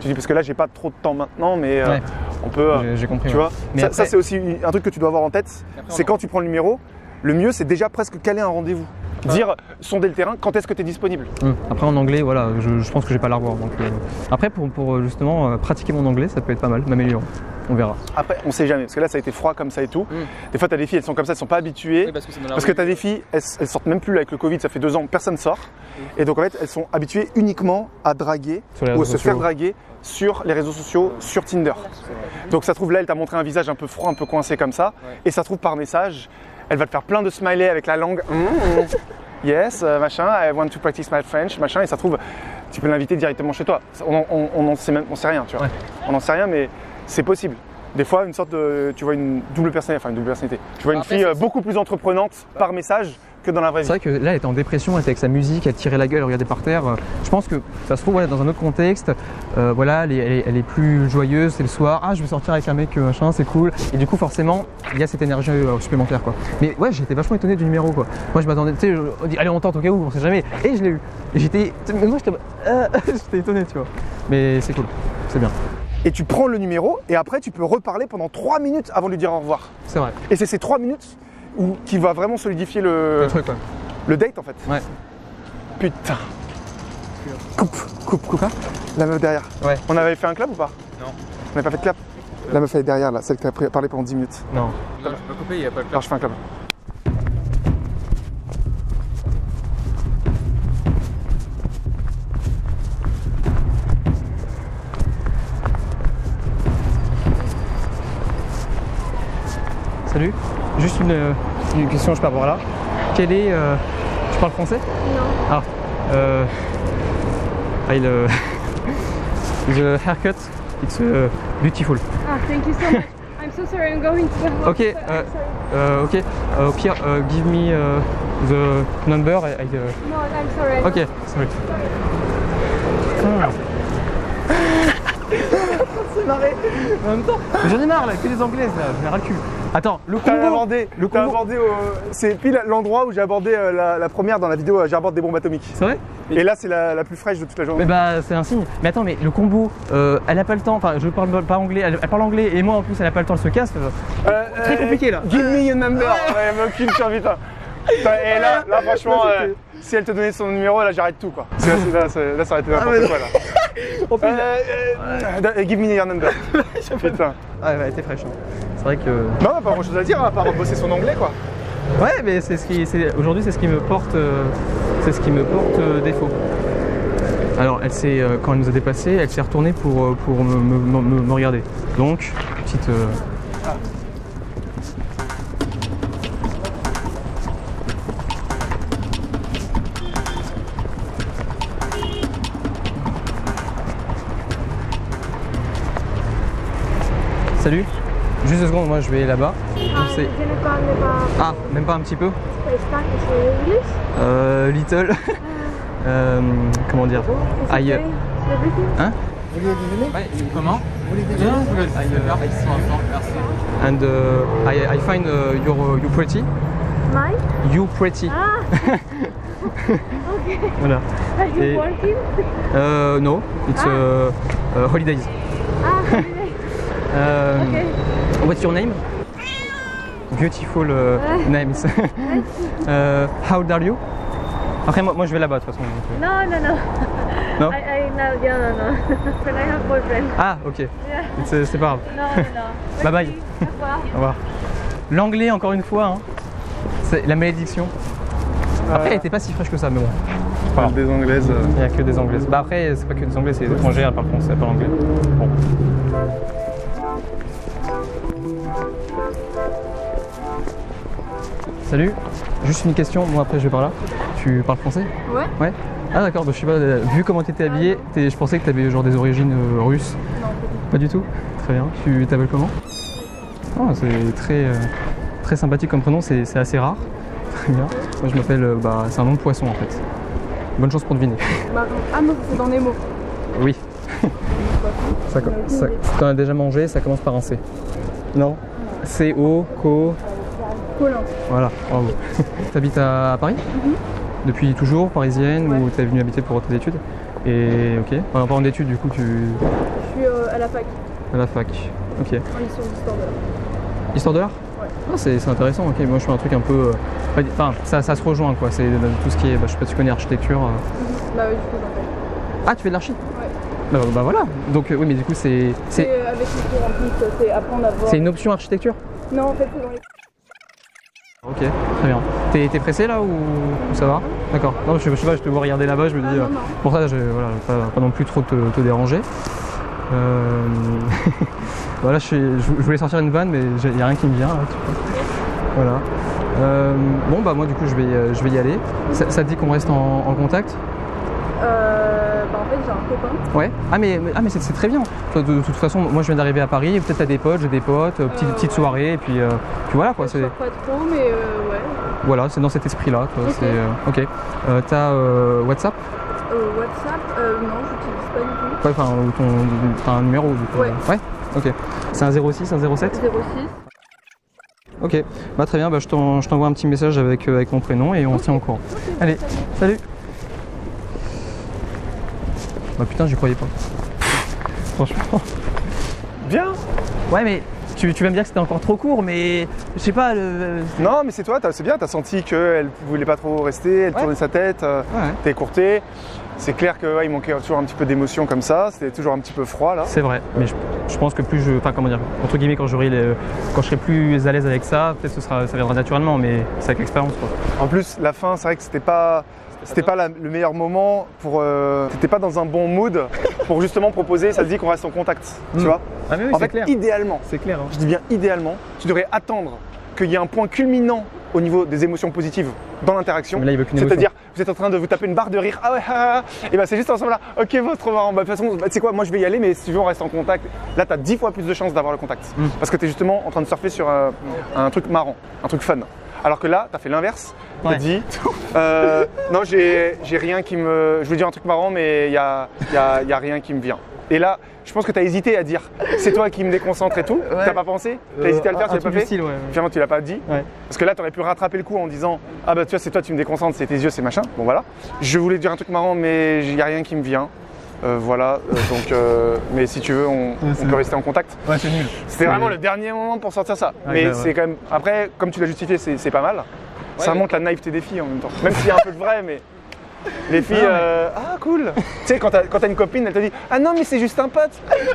Tu dis parce que là j'ai pas trop de temps maintenant, mais euh, Ouais. on peut. euh, J'ai- compris. tu ouais. vois, Mais ça, après- ça, c'est aussi un truc que tu dois avoir en tête. C'est quand tu prends le numéro, le mieux c'est déjà presque caler un rendez-vous. Dire, sonder le terrain, quand est-ce que tu es disponible? Hum. Après en anglais, voilà, je, je pense que j'ai pas la revoir. Donc, euh, Après, pour, pour, euh, justement euh, pratiquer mon anglais, ça peut être pas mal, m'améliorer. On verra. Après, on sait jamais, parce que là ça a été froid comme ça et tout. Des fois, tu as des filles, elles sont comme ça, elles sont pas habituées. parce que c'est Parce que tu as des filles, elles, elles sortent même plus là, avec le Covid, ça fait deux ans, personne sort. Et donc en fait, elles sont habituées uniquement à draguer ou à se faire draguer sur les réseaux sociaux, sur Tinder. Donc ça se trouve là, elle t'a montré un visage un peu froid, un peu coincé comme ça. Et ça se trouve par message, elle va te faire plein de smileys avec la langue. Mm, mm. <laughs> Yes, euh, machin, I want to practice my French, machin. Et ça se trouve, tu peux l'inviter directement chez toi. On, on, on en sait même, on sait rien, tu vois. Ouais. On n'en sait rien, mais c'est possible. Des fois, une sorte de, tu vois une double personnalité, enfin une double personnalité. Tu vois une Après, fille euh, c'est- beaucoup plus entreprenante par message que dans la vraie C'est vie. vrai que là, elle était en dépression, elle était avec sa musique, elle tirait la gueule, elle regardait par terre. Je pense que ça se trouve voilà, dans un autre contexte. euh, voilà, elle est, elle est- elle est plus joyeuse, c'est le soir. Ah, je vais sortir avec un mec, euh, machin, c'est cool. Et du coup, forcément, il y a cette énergie euh, supplémentaire, quoi. Mais ouais, j'étais vachement étonné du numéro, quoi. Moi, je m'attendais, tu sais, je- on dit, allez, on tente au cas où, on sait jamais. Et je l'ai eu. Et j'étais, mais moi, j'étais, euh, <laughs> j'étais étonné, tu vois. Mais c'est cool, c'est bien, Et tu prends le numéro et après tu peux reparler pendant 3 minutes avant de lui dire au revoir. c'est vrai. Et c'est ces 3 minutes où, qui va vraiment solidifier le, Le truc, ouais. le date en fait. Ouais. Putain. Coupe, coupe, coupe. La meuf derrière. Ouais. On avait fait un clap ou pas? Non. On n'avait pas fait de clap La meuf elle est derrière là, celle qui a parlé pendant 10 minutes. Non. Non, je peux pas couper, il n'y a pas le Alors je fais un clap. Salut. Juste une, euh, une question, je peux avoir là. Quel est. euh, tu parles français? Non. Ah. Euh, I'll, <laughs> uh, the haircut, it's uh, beautiful. Ah, thank you so much. <laughs> I'm so sorry, I'm going to the house. Okay, uh, sorry. Uh, okay, uh, Pierre, uh, give me uh, the number. I, I, uh, No, I'm sorry. I'm ok, sorry. Ah. <laughs> C'est marré. En même temps, j'en ai marre là, que des anglaises là, je m'ai ras le cul. Attends, le combo. abordé, le combo. abordé au- c'est pile l'endroit où j'ai abordé euh, la, la première dans la vidéo, euh, j'aborde des bombes atomiques. C'est vrai Et là, c'est la, la plus fraîche de toute la journée. Mais bah c'est un signe. Mais attends, mais le combo, euh, elle a pas le temps. Enfin, je parle pas anglais. Elle, elle parle anglais et moi en plus, elle a pas le temps. Elle se casse. euh, Euh, très euh, compliqué, là. Give me your number. Ouais, mais aucune chance, putain. Et là, là franchement, Là, euh, si elle te donnait son numéro, là, j'arrête tout quoi. Là, ça aurait été n'importe Ah, mais quoi là. En plus, <laughs> Euh, euh, euh, give me your number. <laughs> Putain. Ah, ouais, elle était fraîche. hein. C'est vrai que. Non, pas grand chose à dire, à part bosser son anglais quoi. Ouais, mais c'est ce qui, c'est- aujourd'hui, c'est ce qui me porte, euh, c'est ce qui me porte euh, défaut. Alors, elle s'est, euh, quand elle nous a dépassé, elle s'est retournée pour, pour me, me- me- me regarder. Donc, petite. Salut. Juste deux secondes, moi je vais là-bas. Ah, Ah, même pas un petit peu. Euh, little. <laughs> Euh, comment dire? Hein comment. Merci. And uh, I, I find uh, you're, you pretty. Mine? You pretty. Ah, <laughs> Voilà. are you Et- working? Uh, no, it's uh, uh, holidays. Ah, holiday. <laughs> Um, Okay. What's your name? Beautiful uh, names. <laughs> uh, how old are you? Après, moi, moi je vais là-bas de toute façon. donc, euh. No, no, no. No? I, I, no, yeah, no, no. <laughs> When I have boyfriend. Ah, ok. Yeah. C'est pas grave. No, no, no. Bye bye. Au revoir. Au revoir. L'anglais, encore une fois, hein. c'est la malédiction. Après, elle était pas si fraîche que ça, mais bon. Parle des anglaises. euh. Il n'y a que des anglaises. Bah après, c'est pas que des anglais, c'est des étrangers, elles parlent français, elles parlent anglais. Bon. Salut, juste une question, moi après je vais par là. Tu parles français? Ouais. Ouais Ah d'accord, bah, je sais pas, euh, vu comment t'étais habillé, t'es- je pensais que t'avais genre des origines euh, russes. Non, Pas du tout Très bien. Tu t'appelles comment? Ah, c'est très, euh, très sympathique comme prénom, c'est assez rare. Très bien. Moi je m'appelle, bah, c'est un nom de poisson en fait. Bonne chance pour deviner. Marron. Ah non, c'est dans Nemo. Oui. <laughs> Ça, ça, T'en as déjà mangé, ça commence par un C. Non? C-O, Co. Voilà, bravo. <laughs> T'habites à, Paris Depuis toujours, parisienne, ou t'es venu habiter pour tes études Et ok. Enfin, en parlant d'études, du coup, tu. Je suis euh, à la fac, à la fac. Ok. en histoire d'histoire de l'art. Histoire de l'art Ouais. Ah, c'est intéressant, ok. Moi, je fais un truc un peu. euh, Enfin, ça, ça se rejoint, quoi. C'est euh, tout ce qui est. bah, je sais pas si tu connais architecture. euh. Bah oui, du coup, j'en fais. Ah, tu fais de l'archi Ouais. bah, bah voilà. Donc, euh, oui, mais du coup, c'est. C'est C'est euh, avec les cours en plus, c'est apprendre à voir. c'est une option architecture Non, en fait, c'est dans les. Ok, très bien. T'es pressé là ou, ou ça va? D'accord. Non, je, je sais pas, je te vois regarder là-bas, je me Ah, dis. non, euh. Pour ça, je, voilà, pas, pas non plus trop te, te déranger. Euh, <laughs> voilà, je, suis- je voulais sortir une vanne, mais il n'y a rien qui me vient. là. Voilà. Euh, bon, bah moi, du coup, je vais, je vais y aller. Ça, ça te dit qu'on reste en, en contact? Bah en fait, j'ai un copain. Ouais. Ah, mais, ah, mais c'est très bien. De, de toute façon, moi, je viens d'arriver à Paris. Peut-être t'as des potes, j'ai des potes, euh, petite, Euh, petite soirée, et puis, euh, puis voilà quoi. Je sors pas trop, mais ouais. voilà, c'est dans cet esprit-là. Ok. t'as WhatsApp? Euh, WhatsApp, euh, non, j'utilise pas du tout. Ouais, enfin, t'as un numéro du coup. Ouais. Ouais. Ok. C'est un 06, un 07 06. Ok, bah très bien, bah, je t'en- je t'envoie un petit message avec, euh, avec mon prénom et on se tient au courant. Allez, salut Bah putain, j'y croyais pas. Franchement. Bien Ouais, mais tu, tu vas me dire que c'était encore trop court, mais je sais pas, le. Non, mais c'est toi, c'est bien, t'as senti qu'elle voulait pas trop rester, elle Ouais. tournait sa tête, euh, Ouais, t'es écourté. C'est clair qu'il il manquait toujours un petit peu d'émotion comme ça, c'était toujours un petit peu froid là. c'est vrai, mais je, je pense que plus je. Enfin, comment dire, entre guillemets, quand, j'aurai quand je serai plus à l'aise avec ça, peut-être ça viendra naturellement, mais c'est avec l'expérience quoi. En plus, la fin, c'est vrai que c'était pas. C'était pas la- le meilleur moment pour. Euh, T'étais pas dans un bon mood pour justement proposer, ça se dit qu'on reste en contact, tu Mm. vois Ah, mais oui, En fait, idéalement, C'est clair. hein. je dis bien idéalement, tu devrais attendre qu'il y ait un point culminant au niveau des émotions positives dans l'interaction. C'est-à-dire, vous êtes en train de vous taper une barre de rire. Ah ouais, ah, ah. et ben c'est juste ensemble là. Ok, trop marrant. Bah, de toute façon, bah, tu sais quoi, moi je vais y aller, mais si tu veux, on reste en contact. Là, tu as 10 fois plus de chances d'avoir le contact. Mm. Parce que tu es justement en train de surfer sur un, un truc marrant, un truc fun. Alors que là, tu as fait l'inverse. Tu Ouais. dit, euh, non, j'ai rien qui me. Je veux dire un truc marrant, mais il n'y a, y a- y a rien qui me vient. Et là, je pense que tu as hésité à dire c'est toi qui me déconcentre et tout. Ouais. T'as pas pensé? T'as hésité à le faire, Euh, tu un l'as pas fait? style, ouais, ouais. Finalement, tu l'as pas dit. Parce que là, tu aurais pu rattraper le coup en disant Ah bah tu vois, c'est toi, tu me déconcentres, c'est tes yeux, c'est machin. Bon voilà. Je voulais dire un truc marrant, mais il n'y a rien qui me vient. Euh, voilà. Euh, donc, euh, mais si tu veux, on, peut rester en contact. Ouais, c'est nul. C'était vraiment le dernier moment pour sortir ça. Ouais, mais ouais, c'est ouais. quand même. Après, comme tu l'as justifié, c'est c'est pas mal. ça montre la naïveté des filles en même temps. Même s'il y a un peu de vrai, mais. Les filles, Non, mais- euh, ah cool! <laughs> tu sais, quand t'as quand t'as une copine, elle te dit Ah non, mais c'est juste un pote!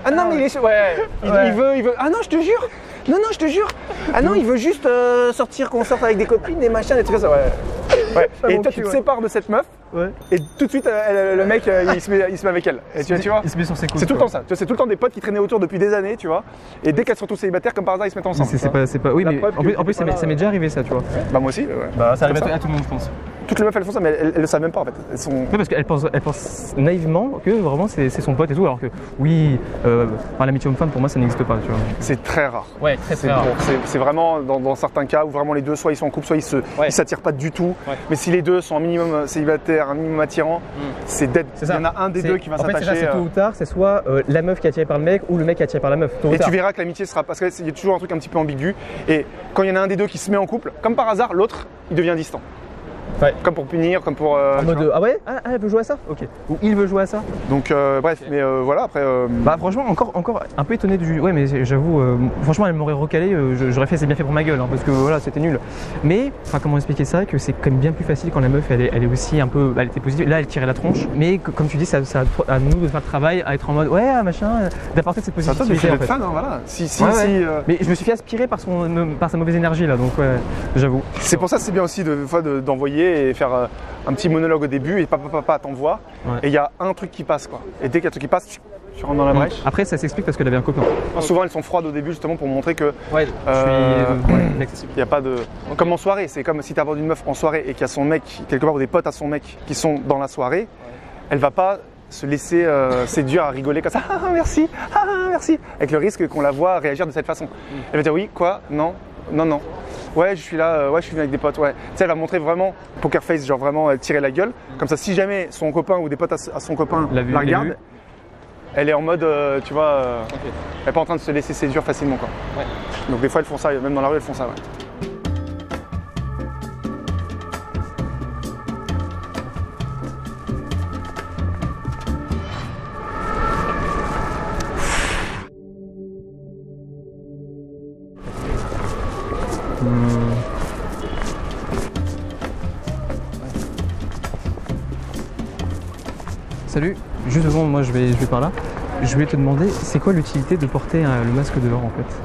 Ah non, mais il est. Ouais, il, Ouais. il veut, il veut. Ah non, je te jure! Non, non, je te jure! Ah non, il veut juste euh, sortir, qu'on sorte avec des copines, des machins, des trucs comme ça, ouais. ouais. Ah, Et toi, cul, tu te ouais. sépares de cette meuf, Ouais. et tout de suite, elle- elle- le mec, euh, il se, met, il se met avec elle. Et tu, vois, tu vois? Il se met sur ses coudes. C'est tout le temps ça. Tu vois, C'est tout le temps des potes qui traînaient autour depuis des années, tu vois. Et dès qu'elles sont tous célibataires, comme par hasard, ils se mettent ensemble. C'est pas, c'est pas. Oui, La mais en plus, en plus t'es ça m'est là. ça m'est déjà arrivé ça, tu vois. Bah moi aussi. ouais. Bah, ça arrive à, tout- le monde, je pense. Toutes les meufs elles font ça, mais elles, elles le savent même pas en fait. Oui, parce qu'elle pense, elle pense naïvement que vraiment c'est c'est son pote et tout, alors que oui, euh, l'amitié homme-femme pour moi ça n'existe pas, tu vois. C'est très rare. Ouais, très C'est bon, c'est- c'est vraiment dans, dans certains cas où vraiment les deux, soit ils sont en couple, soit ils se, Ouais. ils s'attirent pas du tout. Ouais. Mais si les deux sont un minimum euh, célibataires, un minimum attirant, c'est dead. C'est Il ça. y en a un des deux qui va En fait, c'est ça, s'attacher. c'est tôt euh, ou tard, c'est soit euh, la meuf qui est attirée par le mec ou le mec qui est attiré par la meuf. Et tu verras que l'amitié sera. Parce qu'il y a toujours un truc un petit peu ambigu. Et quand il y en a un des deux qui se met en couple, comme par hasard, l'autre, il devient distant. Ouais. Comme pour punir, comme pour. euh, En mode ah ouais? Ah, ah, elle veut jouer à ça? Ok. Ou il veut jouer à ça? Donc, euh, bref, mais euh, voilà, après. euh, Bah franchement encore encore un peu étonné du. Ouais mais j'avoue franchement elle m'aurait recalé, j'aurais fait c'est bien fait pour ma gueule hein, parce que voilà c'était nul. Mais enfin comment expliquer ça que c'est quand même bien plus facile quand la meuf elle est, elle est aussi un peu elle était positive. Là elle tirait la tronche. Mais que- comme tu dis ça, ça à nous de faire le travail à être en mode ouais ah, machin d'apporter cette positivité en fait. fan, hein, voilà. Si, si, Ouais, si. ouais. Mais je me suis fait aspirer par son par sa mauvaise énergie là donc ouais j'avoue. C'est pour ça que c'est bien aussi de, des fois, de- et faire euh, un petit monologue au début et papa papa t'envoie Ouais. et il y a un truc qui passe quoi. Et dès qu'il y a un truc qui passe, tu, tu rentres dans la brèche. Après ça s'explique parce qu'elle avait un copain. Souvent elles sont froides au début justement pour montrer que Ouais, Euh, je suis ouais, inaccessible. il n'y a pas de. Comme en soirée, c'est comme si tu abordes une meuf en soirée et qu'il y a son mec, quelque part, ou des potes à son mec qui sont dans la soirée, elle va pas se laisser euh, séduire à rigoler comme ça. Ah, ah, merci, ah, ah, merci. Avec le risque qu'on la voit réagir de cette façon. Elle va dire oui, quoi, non, non, non. Ouais, je suis là, euh, ouais, je suis venu avec des potes, ouais. Tu sais, elle va montrer vraiment poker face, genre vraiment elle tirer la gueule. Comme ça, si jamais son copain ou des potes à, son copain L'a vu, la l'a regardent, elle est en mode, euh, tu vois, euh, elle n'est pas en train de se laisser séduire facilement, quoi. Donc des fois, elles font ça, même dans la rue, elles font ça, ouais. Vais, je vais par là. Je voulais te demander, c'est quoi l'utilité de porter euh, le masque dehors en fait?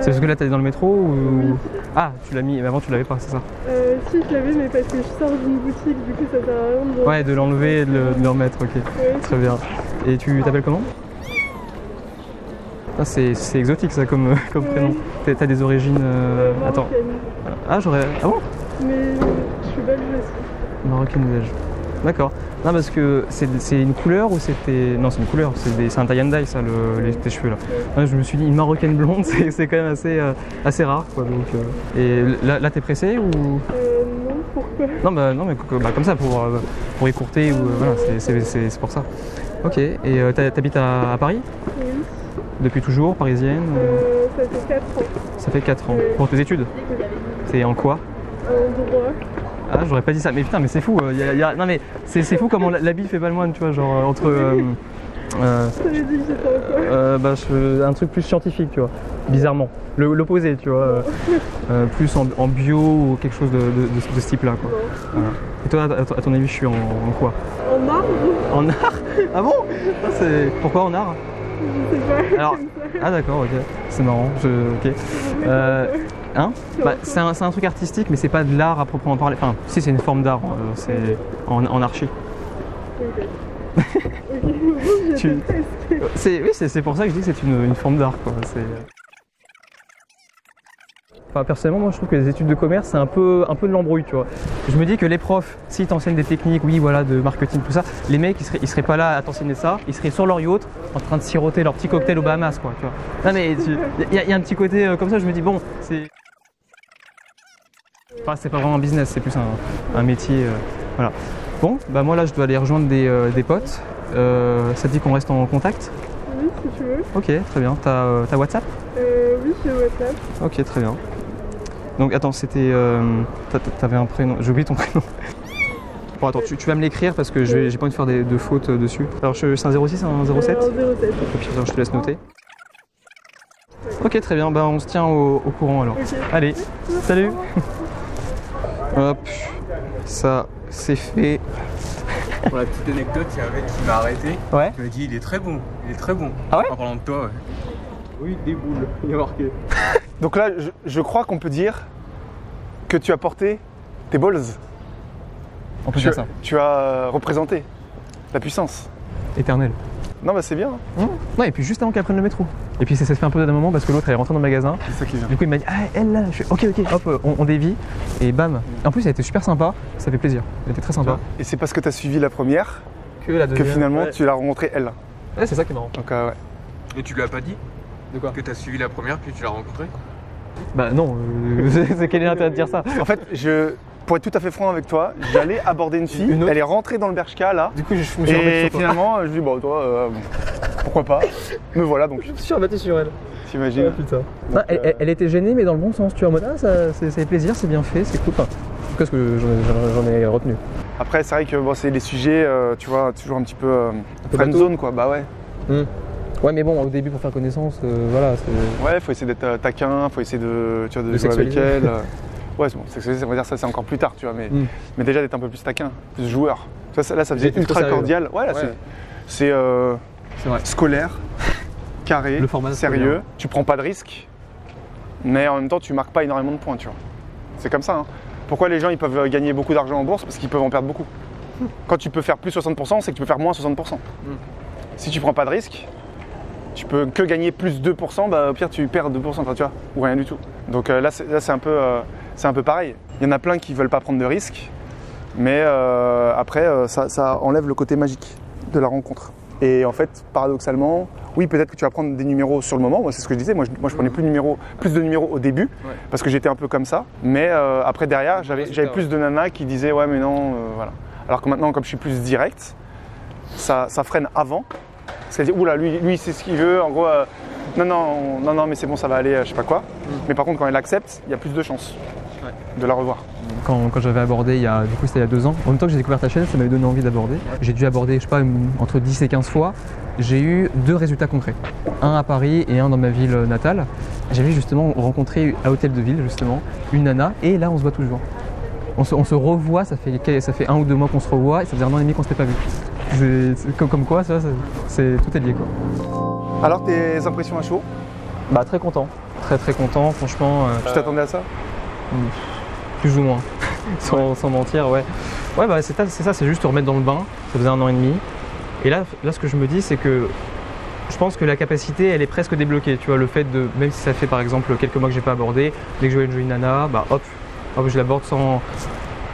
C'est parce que là t'es dans le métro ou... Ah, tu l'as mis, mais avant tu l'avais pas, c'est ça? Euh, si, je l'avais, mais parce que je sors d'une boutique, du coup, ça sert à rien de. Ouais, de l'enlever et de le, de le remettre, ok. Ouais. Très bien. Et tu t'appelles comment? Ah, c'est, c'est exotique ça comme, <laughs> comme Ouais. prénom. T'as, t'as des origines... euh, Euh, Attends. Ah, j'aurais... Ah bon? Mais je suis belge aussi. Marocaine belge. D'accord. Non, parce que c'est, une couleur ou c'était. Non, c'est une couleur, c'est, un tie and dye, ça, le- les, tes cheveux là. Ouais, je me suis dit, une marocaine blonde, <laughs> c'est, quand même assez, euh, assez rare quoi. Donc, euh, Et là, là, t'es pressé ou? Euh, non, pourquoi Non, bah, non mais bah, comme ça, pour, euh, pour écourter ou. voilà, c'est, pour ça. Ok. Et t'habites à, à Paris? Oui. Depuis toujours, parisienne ça fait 4 ans. Ça fait 4 ans. Pour tes études? C'est en quoi? En droit. Ah, j'aurais pas dit ça, mais putain, mais c'est fou. euh, y a- y a- Non, mais c'est, c'est fou comment l'habit fait pas le moine, tu vois, genre euh, entre. euh, <laughs> euh, Euh, bah, je- un truc plus scientifique, tu vois. Bizarrement. Le- L'opposé, tu vois. euh, <laughs> euh, plus en, en bio ou quelque chose de, de- de- de ce type-là, quoi. Voilà. Et toi, à, à ton avis, je suis en, en quoi? En marbre En art? Ah bon? Ah, c'est- Pourquoi en art? Je sais pas. <laughs> Alors, ah d'accord, ok. C'est marrant. Je... Ok. Euh, hein C'est bah, c'est un, un truc artistique, mais c'est pas de l'art à proprement parler. Enfin, si, c'est une forme d'art. euh, c'est en, en archi. <laughs> Tu- oui, c'est, c'est pour ça que je dis que c'est une, une forme d'art, quoi. Enfin, personnellement, moi, je trouve que les études de commerce, c'est un peu, un peu de l'embrouille, tu vois. Je me dis que les profs, s'ils t'enseignent des techniques, oui, voilà, de marketing, tout ça, les mecs, ils seraient, ils seraient pas là à t'enseigner ça. Ils seraient sur leur yacht, en train de siroter leur petit cocktail aux Bahamas, quoi, tu vois. Non, mais il y, a- y a un petit côté euh, comme ça, je me dis, bon, c'est. Enfin, c'est pas vraiment un business, c'est plus un, un métier. euh, voilà. Bon, bah moi là, je dois aller rejoindre des, euh, des potes. Ça te dit qu'on reste en contact? Oui, si tu veux. Ok, très bien. T'as WhatsApp? Euh, oui, j'ai WhatsApp. Ok, très bien. Donc attends, c'était. euh, t'a- t'a- T'avais un prénom. J'ai oublié ton <laughs> prénom. Bon, attends, tu, tu vas me l'écrire parce que j'ai pas envie de faire des, de fautes euh, dessus. Alors, je- c'est un 06, un 07 Euh, 07. Au pire, je te laisse noter. Ok, très bien. Bah, on se tient au, au courant alors. Allez, salut <laughs> Hop, ça, c'est fait. Pour la petite anecdote, il y a un mec qui m'a arrêté. Ouais Il m'a dit il est très bon, il est très bon. Ah ouais? En parlant de toi, ouais. Oui, des boules, <laughs> il y a marqué. <laughs> Donc là, je, je crois qu'on peut dire que tu as porté tes balls. On peut Tu, dire ça. tu as euh, représenté la puissance. Éternel. Non, bah c'est bien. Mmh. Ouais, et puis juste avant qu'elle prenne le métro. Et puis ça s'est fait un peu d'un moment parce que l'autre elle est rentrée dans le magasin. C'est ça qui vient. Du coup, il m'a dit, ah, elle là, je fais, ok, ok, hop, euh, on, on dévie. Et bam. En plus, elle était super sympa, ça fait plaisir. Elle était très sympa. Et c'est parce que tu as suivi la première Que la que finalement Ouais, tu l'as rencontrée elle. Ouais, c'est ça qui est marrant. Donc euh, ouais. Et tu lui as pas dit? De quoi que t'as suivi la première puis tu l'as rencontrée Bah non, euh, <laughs> c'est- quel est l'intérêt de dire ça En fait, je, pour être tout à fait franc avec toi, j'allais aborder une fille. Une elle est rentrée dans le Bershka là. Du coup, je, me suis Et sur toi. finalement, je dis bon, toi, euh, pourquoi pas Me voilà donc. Je me suis rebattu sur elle. T'imagines putain. Ah, elle, elle- elle était gênée, mais dans le bon sens. Tu vois, en mode, ah, ça, fait plaisir, c'est bien fait, c'est cool. Enfin, qu'est-ce que j'en ai- j'en ai retenu Après, c'est vrai que bon, c'est les sujets, euh, tu vois, toujours un petit peu euh, friend zone quoi. Bah ouais. Ouais, mais bon, au début, pour faire connaissance, euh, voilà. Ouais, faut essayer d'être euh, taquin, faut essayer de, tu vois, de, De jouer avec elle. euh. Ouais, c'est bon, sexualiser, on va dire ça, c'est encore plus tard, tu vois, mais, Mm. mais déjà d'être un peu plus taquin, plus joueur. Ça- là, ça faisait ultra cordial. Ouais, là, Ouais. c'est- c'est euh, scolaire, carré, Le format sérieux. scolaire. Tu prends pas de risques, mais en même temps, tu marques pas énormément de points, tu vois. C'est comme ça. hein. Pourquoi les gens ils peuvent gagner beaucoup d'argent en bourse? Parce qu'ils peuvent en perdre beaucoup. Quand tu peux faire plus 60%, c'est que tu peux faire moins 60%. Si tu prends pas de risques, tu peux que gagner plus 2%, bah, au pire tu perds 2%, enfin, tu vois, ou rien du tout. Donc euh, là, c'est, un, peu, euh, un peu pareil. Il y en a plein qui veulent pas prendre de risques, mais euh, après, ça, ça enlève le côté magique de la rencontre. Et en fait, paradoxalement, oui, peut-être que tu vas prendre des numéros sur le moment. Moi, c'est ce que je disais. Moi, je, moi, je prenais plus de, numéros, plus de numéros au début parce que j'étais un peu comme ça. Mais après, derrière, j'avais, plus de nanas qui disaient ouais, mais non, voilà. Alors que maintenant, comme je suis plus direct, ça, ça freine avant. Parce qu'elle dit oula, lui, lui, c'est ce qu'il veut. En gros, euh, non, non, non, non, mais c'est bon, ça va aller, euh, je sais pas quoi. Mais par contre, quand elle accepte, il y a plus de chances de la revoir. quand, quand j'avais abordé il y a, du coup c'était il y a deux ans, en même temps que j'ai découvert ta chaîne, ça m'avait donné envie d'aborder. J'ai dû aborder, je sais pas, une- entre 10 et 15 fois. J'ai eu deux résultats concrets. Un à Paris et un dans ma ville natale. J'avais justement rencontré à Hôtel de Ville, justement, une nana, et là on se voit toujours. On se, on se revoit, ça fait, ça fait un ou deux mois qu'on se revoit, et ça faisait un an et demi qu'on s'était pas vu. Comme, comme quoi, ça, ça- c'est, tout est lié quoi. Alors, tes impressions à chaud? Bah très content, très très content, franchement. euh, Tu t'attendais à ça? Plus ou moins, <laughs> sans, sans mentir, ouais. Ouais, bah c'est ça, c'est juste te remettre dans le bain. Ça faisait un an et demi. Et là, là, ce que je me dis, c'est que je pense que la capacité, elle est presque débloquée. Tu vois, le fait de, même si ça fait par exemple quelques mois que j'ai pas abordé, dès que je vois une jolie nana, bah hop, je l'aborde sans,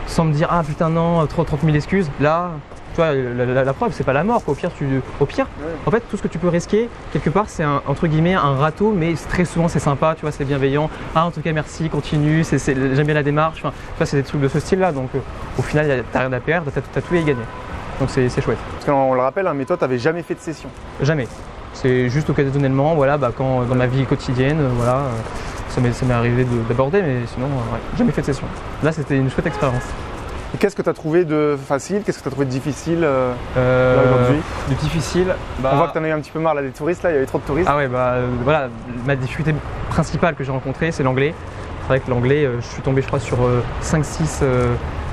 sans me dire ah putain non, 30, 30 000 excuses. Là, tu vois, la, la- la preuve, c'est pas la mort. quoi. Au pire, tu, au pire, en fait, tout ce que tu peux risquer, quelque part, c'est un, entre guillemets un râteau, mais très souvent c'est sympa, tu vois, c'est bienveillant. Ah, en tout cas, merci, continue, c'est, c'est- j'aime bien la démarche. Enfin, tu vois, c'est des trucs de ce style-là. Donc, euh, au final, t'as rien à perdre, t'as, t'as tout à y gagner. Donc, c'est, c'est chouette. Parce qu'on le rappelle, hein, mais toi, t'avais jamais fait de session. Jamais. C'est juste occasionnellement, voilà, bah, quand dans ma vie quotidienne, euh, voilà, euh, ça m'est, arrivé de- d'aborder, mais sinon, euh, ouais, jamais fait de session. Là, c'était une chouette expérience. Qu'est-ce que tu as trouvé de facile? Qu'est-ce que tu as trouvé de difficile euh, Euh, aujourd'hui? Du difficile. bah- On voit que tu en as eu un petit peu marre là des touristes, là, il y avait trop de touristes. Ah ouais, bah euh, voilà, ma difficulté principale que j'ai rencontrée, c'est l'anglais. C'est vrai que l'anglais, je suis tombé, je crois, sur 5-6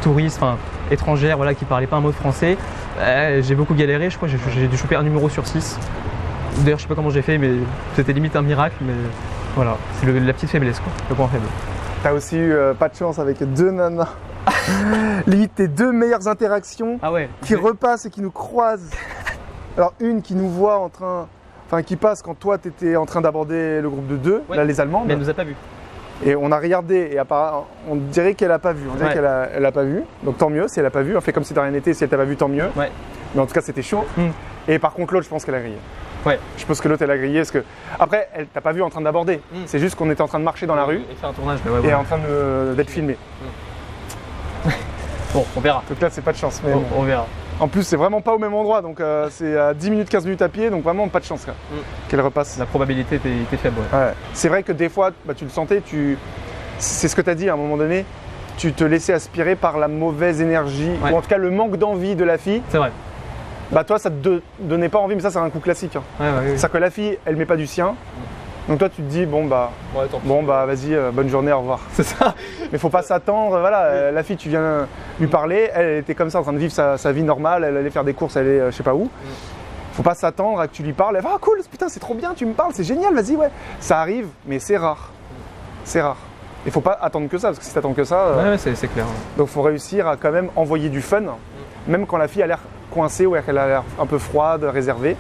touristes, enfin étrangères, voilà, qui parlaient pas un mot de français. J'ai beaucoup galéré, je crois, j'ai dû choper un numéro sur 6. D'ailleurs, je sais pas comment j'ai fait, mais c'était limite un miracle, mais voilà, c'est la petite faiblesse, quoi, le point faible. T'as aussi eu euh, pas de chance avec deux nanas. <laughs> Limite tes deux meilleures interactions Ah ouais qui repassent et qui nous croisent. <laughs> Alors une qui nous voit en train, enfin qui passe quand toi t'étais en train d'aborder le groupe de deux, Ouais. là les Allemandes. Mais elle nous a pas vus. Et on a regardé et apparemment, on dirait qu'elle a pas vu. On dirait Ouais. qu'elle a, elle a pas vu. Donc tant mieux si elle a pas vu. On fait comme si de rien n'était. Si elle t'a pas vu, tant mieux. Ouais. Mais en tout cas, c'était chaud. Mm. Et par contre, l'autre, je pense qu'elle a grillé. Ouais. Je pense que l'autre, elle a grillé. Parce que après, elle t'a pas vu en train d'aborder. Mm. C'est juste qu'on était en train de marcher dans la rue Et faire un tournage. ouais, et en train d'être filmé. <laughs> Bon, on verra. Donc là, c'est pas de chance. Mais On, bon. on verra. En plus, c'est vraiment pas au même endroit. Donc euh, c'est à 10 minutes, 15 minutes à pied. Donc vraiment, pas de chance Mm. qu'elle repasse. La probabilité était, faible. C'est vrai que des fois, bah, tu le sentais, tu... c'est ce que tu as dit à un moment donné, tu te laissais aspirer par la mauvaise énergie, ou en tout cas le manque d'envie de la fille. C'est vrai. Bah toi, ça te de- donnait pas envie, mais ça, c'est un coup classique. hein. Ouais, ouais, ouais. C'est-à-dire que la fille, elle met pas du sien. Donc toi, tu te dis, bon bah, Ouais, bon bah, vas-y, euh, bonne journée, au revoir. C'est ça. Mais faut pas s'attendre, voilà, euh, la fille, tu viens lui parler, elle, elle était comme ça, en train de vivre sa, sa vie normale, elle allait faire des courses, elle allait euh, je sais pas où. Faut pas s'attendre à que tu lui parles, elle va, ah cool, putain, c'est trop bien, tu me parles, c'est génial, vas-y, ouais. Ça arrive, mais c'est rare. C'est rare. Il faut pas attendre que ça, parce que si t'attends que ça, euh, Ouais, ouais, c'est c'est clair. donc faut réussir à quand même envoyer du fun, même quand la fille a l'air coincée ou qu'elle a l'air un peu froide, réservée.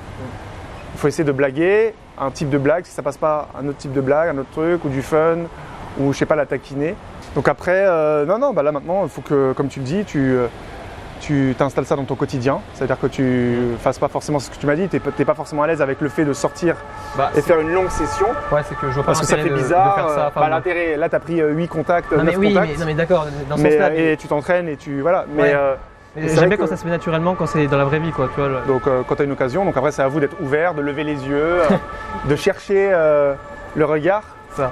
Il faut essayer de blaguer, un type de blague, si ça passe pas, un autre type de blague, un autre truc, ou du fun, ou je sais pas, la taquiner. Donc après, euh, non, non, bah là maintenant, il faut que, comme tu le dis, tu, euh, tu t'installes ça dans ton quotidien. C'est-à-dire que tu fasses pas forcément ce que tu m'as dit, tu n'es pas forcément à l'aise avec le fait de sortir Bah, et faire une longue session, ouais, c'est que je vois pas parce que ça fait de- bizarre. De faire ça. euh, bah, l'intérêt, là, tu as pris 8 contacts, 9 non, mais oui, contacts. mais, non, mais d'accord, dans ce mais, sens-là. mais- et tu t'entraînes et tu voilà mais Ouais. euh, J'aime bien que- quand ça se fait naturellement, quand c'est dans la vraie vie, quoi. Tu vois, donc euh, quand tu as une occasion donc après c'est à vous d'être ouvert de lever les yeux <laughs> euh, de chercher euh, le regard Ça.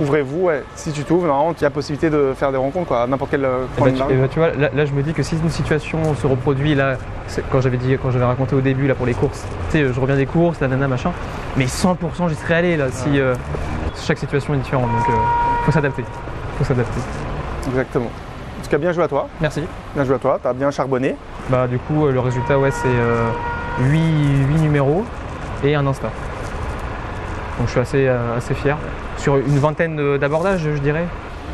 ouvrez-vous ouais. si tu t'ouvres normalement il y a possibilité de faire des rencontres quoi à n'importe quel Eh coin ben, tu, eh ben, tu vois, là, là, je me dis que si une situation se reproduit, là, quand j'avais dit, quand j'avais raconté au début là pour les courses, tu sais, je reviens des courses, la nana machin, mais 100% j'y serais allé là si chaque situation est différente. Donc, faut s'adapter. Faut s'adapter. exactement en tout cas bien joué à toi Merci. bien joué à toi t'as bien charbonné Bah du coup, euh, le résultat, ouais, c'est 8, numéros et un Insta. Donc je suis assez, euh, assez fier. Sur une vingtaine d'abordages, je dirais.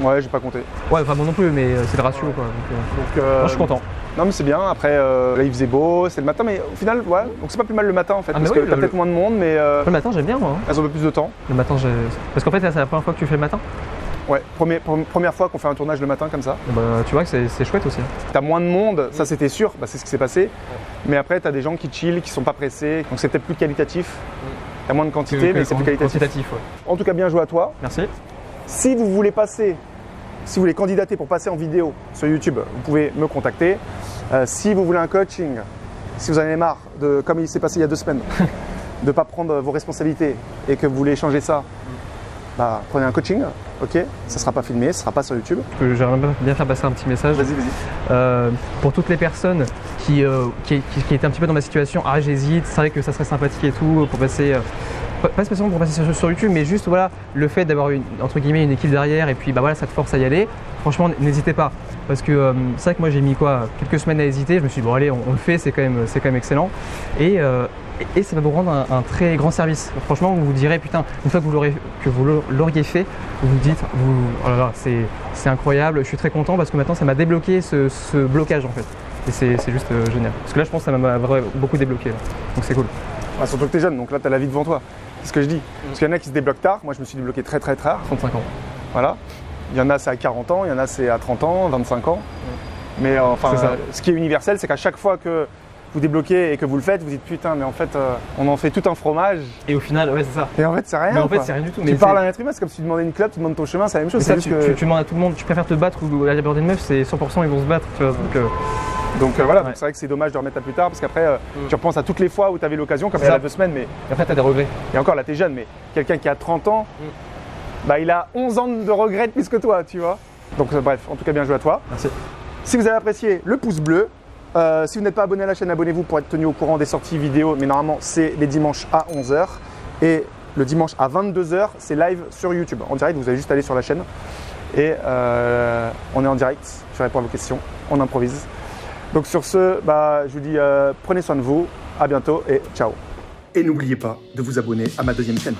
ouais j'ai pas compté Ouais, enfin bon non plus, mais euh, c'est le ratio quoi. Donc, euh, donc euh, moi, je suis content. non mais c'est bien après euh, là il faisait beau c'est le matin mais au final ouais donc c'est pas plus mal le matin en fait Ah, parce oui, que t'as le- peut-être moins de monde mais euh, Le matin, j'aime bien moi. hein. elles ont un peu plus de temps Le matin, j'ai. Parce qu'en fait, là, c'est la première fois que tu fais le matin. Ouais première fois qu'on fait un tournage le matin comme ça bah, tu vois que c'est chouette aussi. T'as moins de monde, ça c'était sûr, bah, c'est ce qui s'est passé. Mais après, t'as des gens qui chill, qui sont pas pressés, donc c'est peut-être plus qualitatif. T'as moins de quantité, mais c'est plus qualitatif. Quantitatif, ouais. En tout cas, bien joué à toi. Merci. Si vous voulez passer, si vous voulez candidater pour passer en vidéo sur YouTube, vous pouvez me contacter. Euh, si vous voulez un coaching, si vous en avez marre, de, comme il s'est passé il y a deux semaines, <laughs> de ne pas prendre vos responsabilités et que vous voulez changer ça, bah, prenez un coaching, ok? Ça sera pas filmé, ça sera pas sur YouTube. Que J'aimerais bien faire passer un petit message. Vas-y, vas-y. Euh, pour toutes les personnes qui, euh, qui, qui- qui étaient un petit peu dans ma situation, ah j'hésite, c'est vrai que ça serait sympathique et tout pour passer, euh, pas, pas spécialement pour passer sur, sur YouTube, mais juste voilà le fait d'avoir une entre guillemets une équipe derrière et puis bah voilà ça te force à y aller. Franchement n'hésitez pas parce que euh, c'est vrai que moi j'ai mis quoi quelques semaines à hésiter, je me suis dit bon allez on, on le fait, c'est quand même c'est quand même excellent et euh, et- ça va vous rendre un, un très grand service. Franchement, vous vous direz, putain, une fois que vous l'aurez, que vous l'auriez fait, vous vous dites, vous, oh là là, c'est, c'est incroyable, je suis très content parce que maintenant ça m'a débloqué ce, ce blocage en fait. Et c'est, c'est juste euh, génial. Parce que là, je pense que ça m'a beaucoup débloqué. là. Donc c'est cool. Ah, surtout que t'es jeune, donc là t'as la vie devant toi. C'est ce que je dis. Parce qu'il y en a qui se débloquent tard. Moi, je me suis débloqué très très tard. 35 ans. Voilà. Il y en a c'est à 40 ans, il y en a c'est à 30 ans, 25 ans. Mais euh, enfin, euh, ce qui est universel, c'est qu'à chaque fois que vous débloquez et que vous le faites, vous dites putain, mais en fait, euh, on en fait tout un fromage. Et au final, ouais, c'est ça. Et en fait, c'est rien. Mais en fait, c'est rien du tout. Tu Mais parles à un être humain, c'est comme si tu demandais une club, tu demandes ton chemin, c'est la même chose. ça, tu, que- tu- tu demandes à tout le monde, tu préfères te battre ou aller aborder une meuf, c'est 100% ils vont se battre. Tu vois, donc, euh, Donc euh, voilà, Ouais. c'est vrai que c'est dommage de remettre à plus tard parce qu'après, euh, Mm. tu repenses à toutes les fois où tu avais l'occasion, comme ça. deux semaines, mais et après, t'as des regrets. et encore là, t'es jeune, mais quelqu'un qui a 30 ans, Mm. bah, il a 11 ans de regrets de plus que toi, tu vois. Donc euh, bref, en tout cas, bien joué à toi. Merci. Si vous avez apprécié, le pouce bleu. Euh, si vous n'êtes pas abonné à la chaîne, abonnez-vous pour être tenu au courant des sorties vidéo. Mais normalement, c'est les dimanches à 11h. Et le dimanche à 22h, c'est live sur YouTube. En direct, vous allez juste aller sur la chaîne. Et euh, on est en direct. Je réponds à vos questions. On improvise. Donc sur ce, bah, je vous dis euh, prenez soin de vous. À bientôt et ciao. Et n'oubliez pas de vous abonner à ma deuxième chaîne.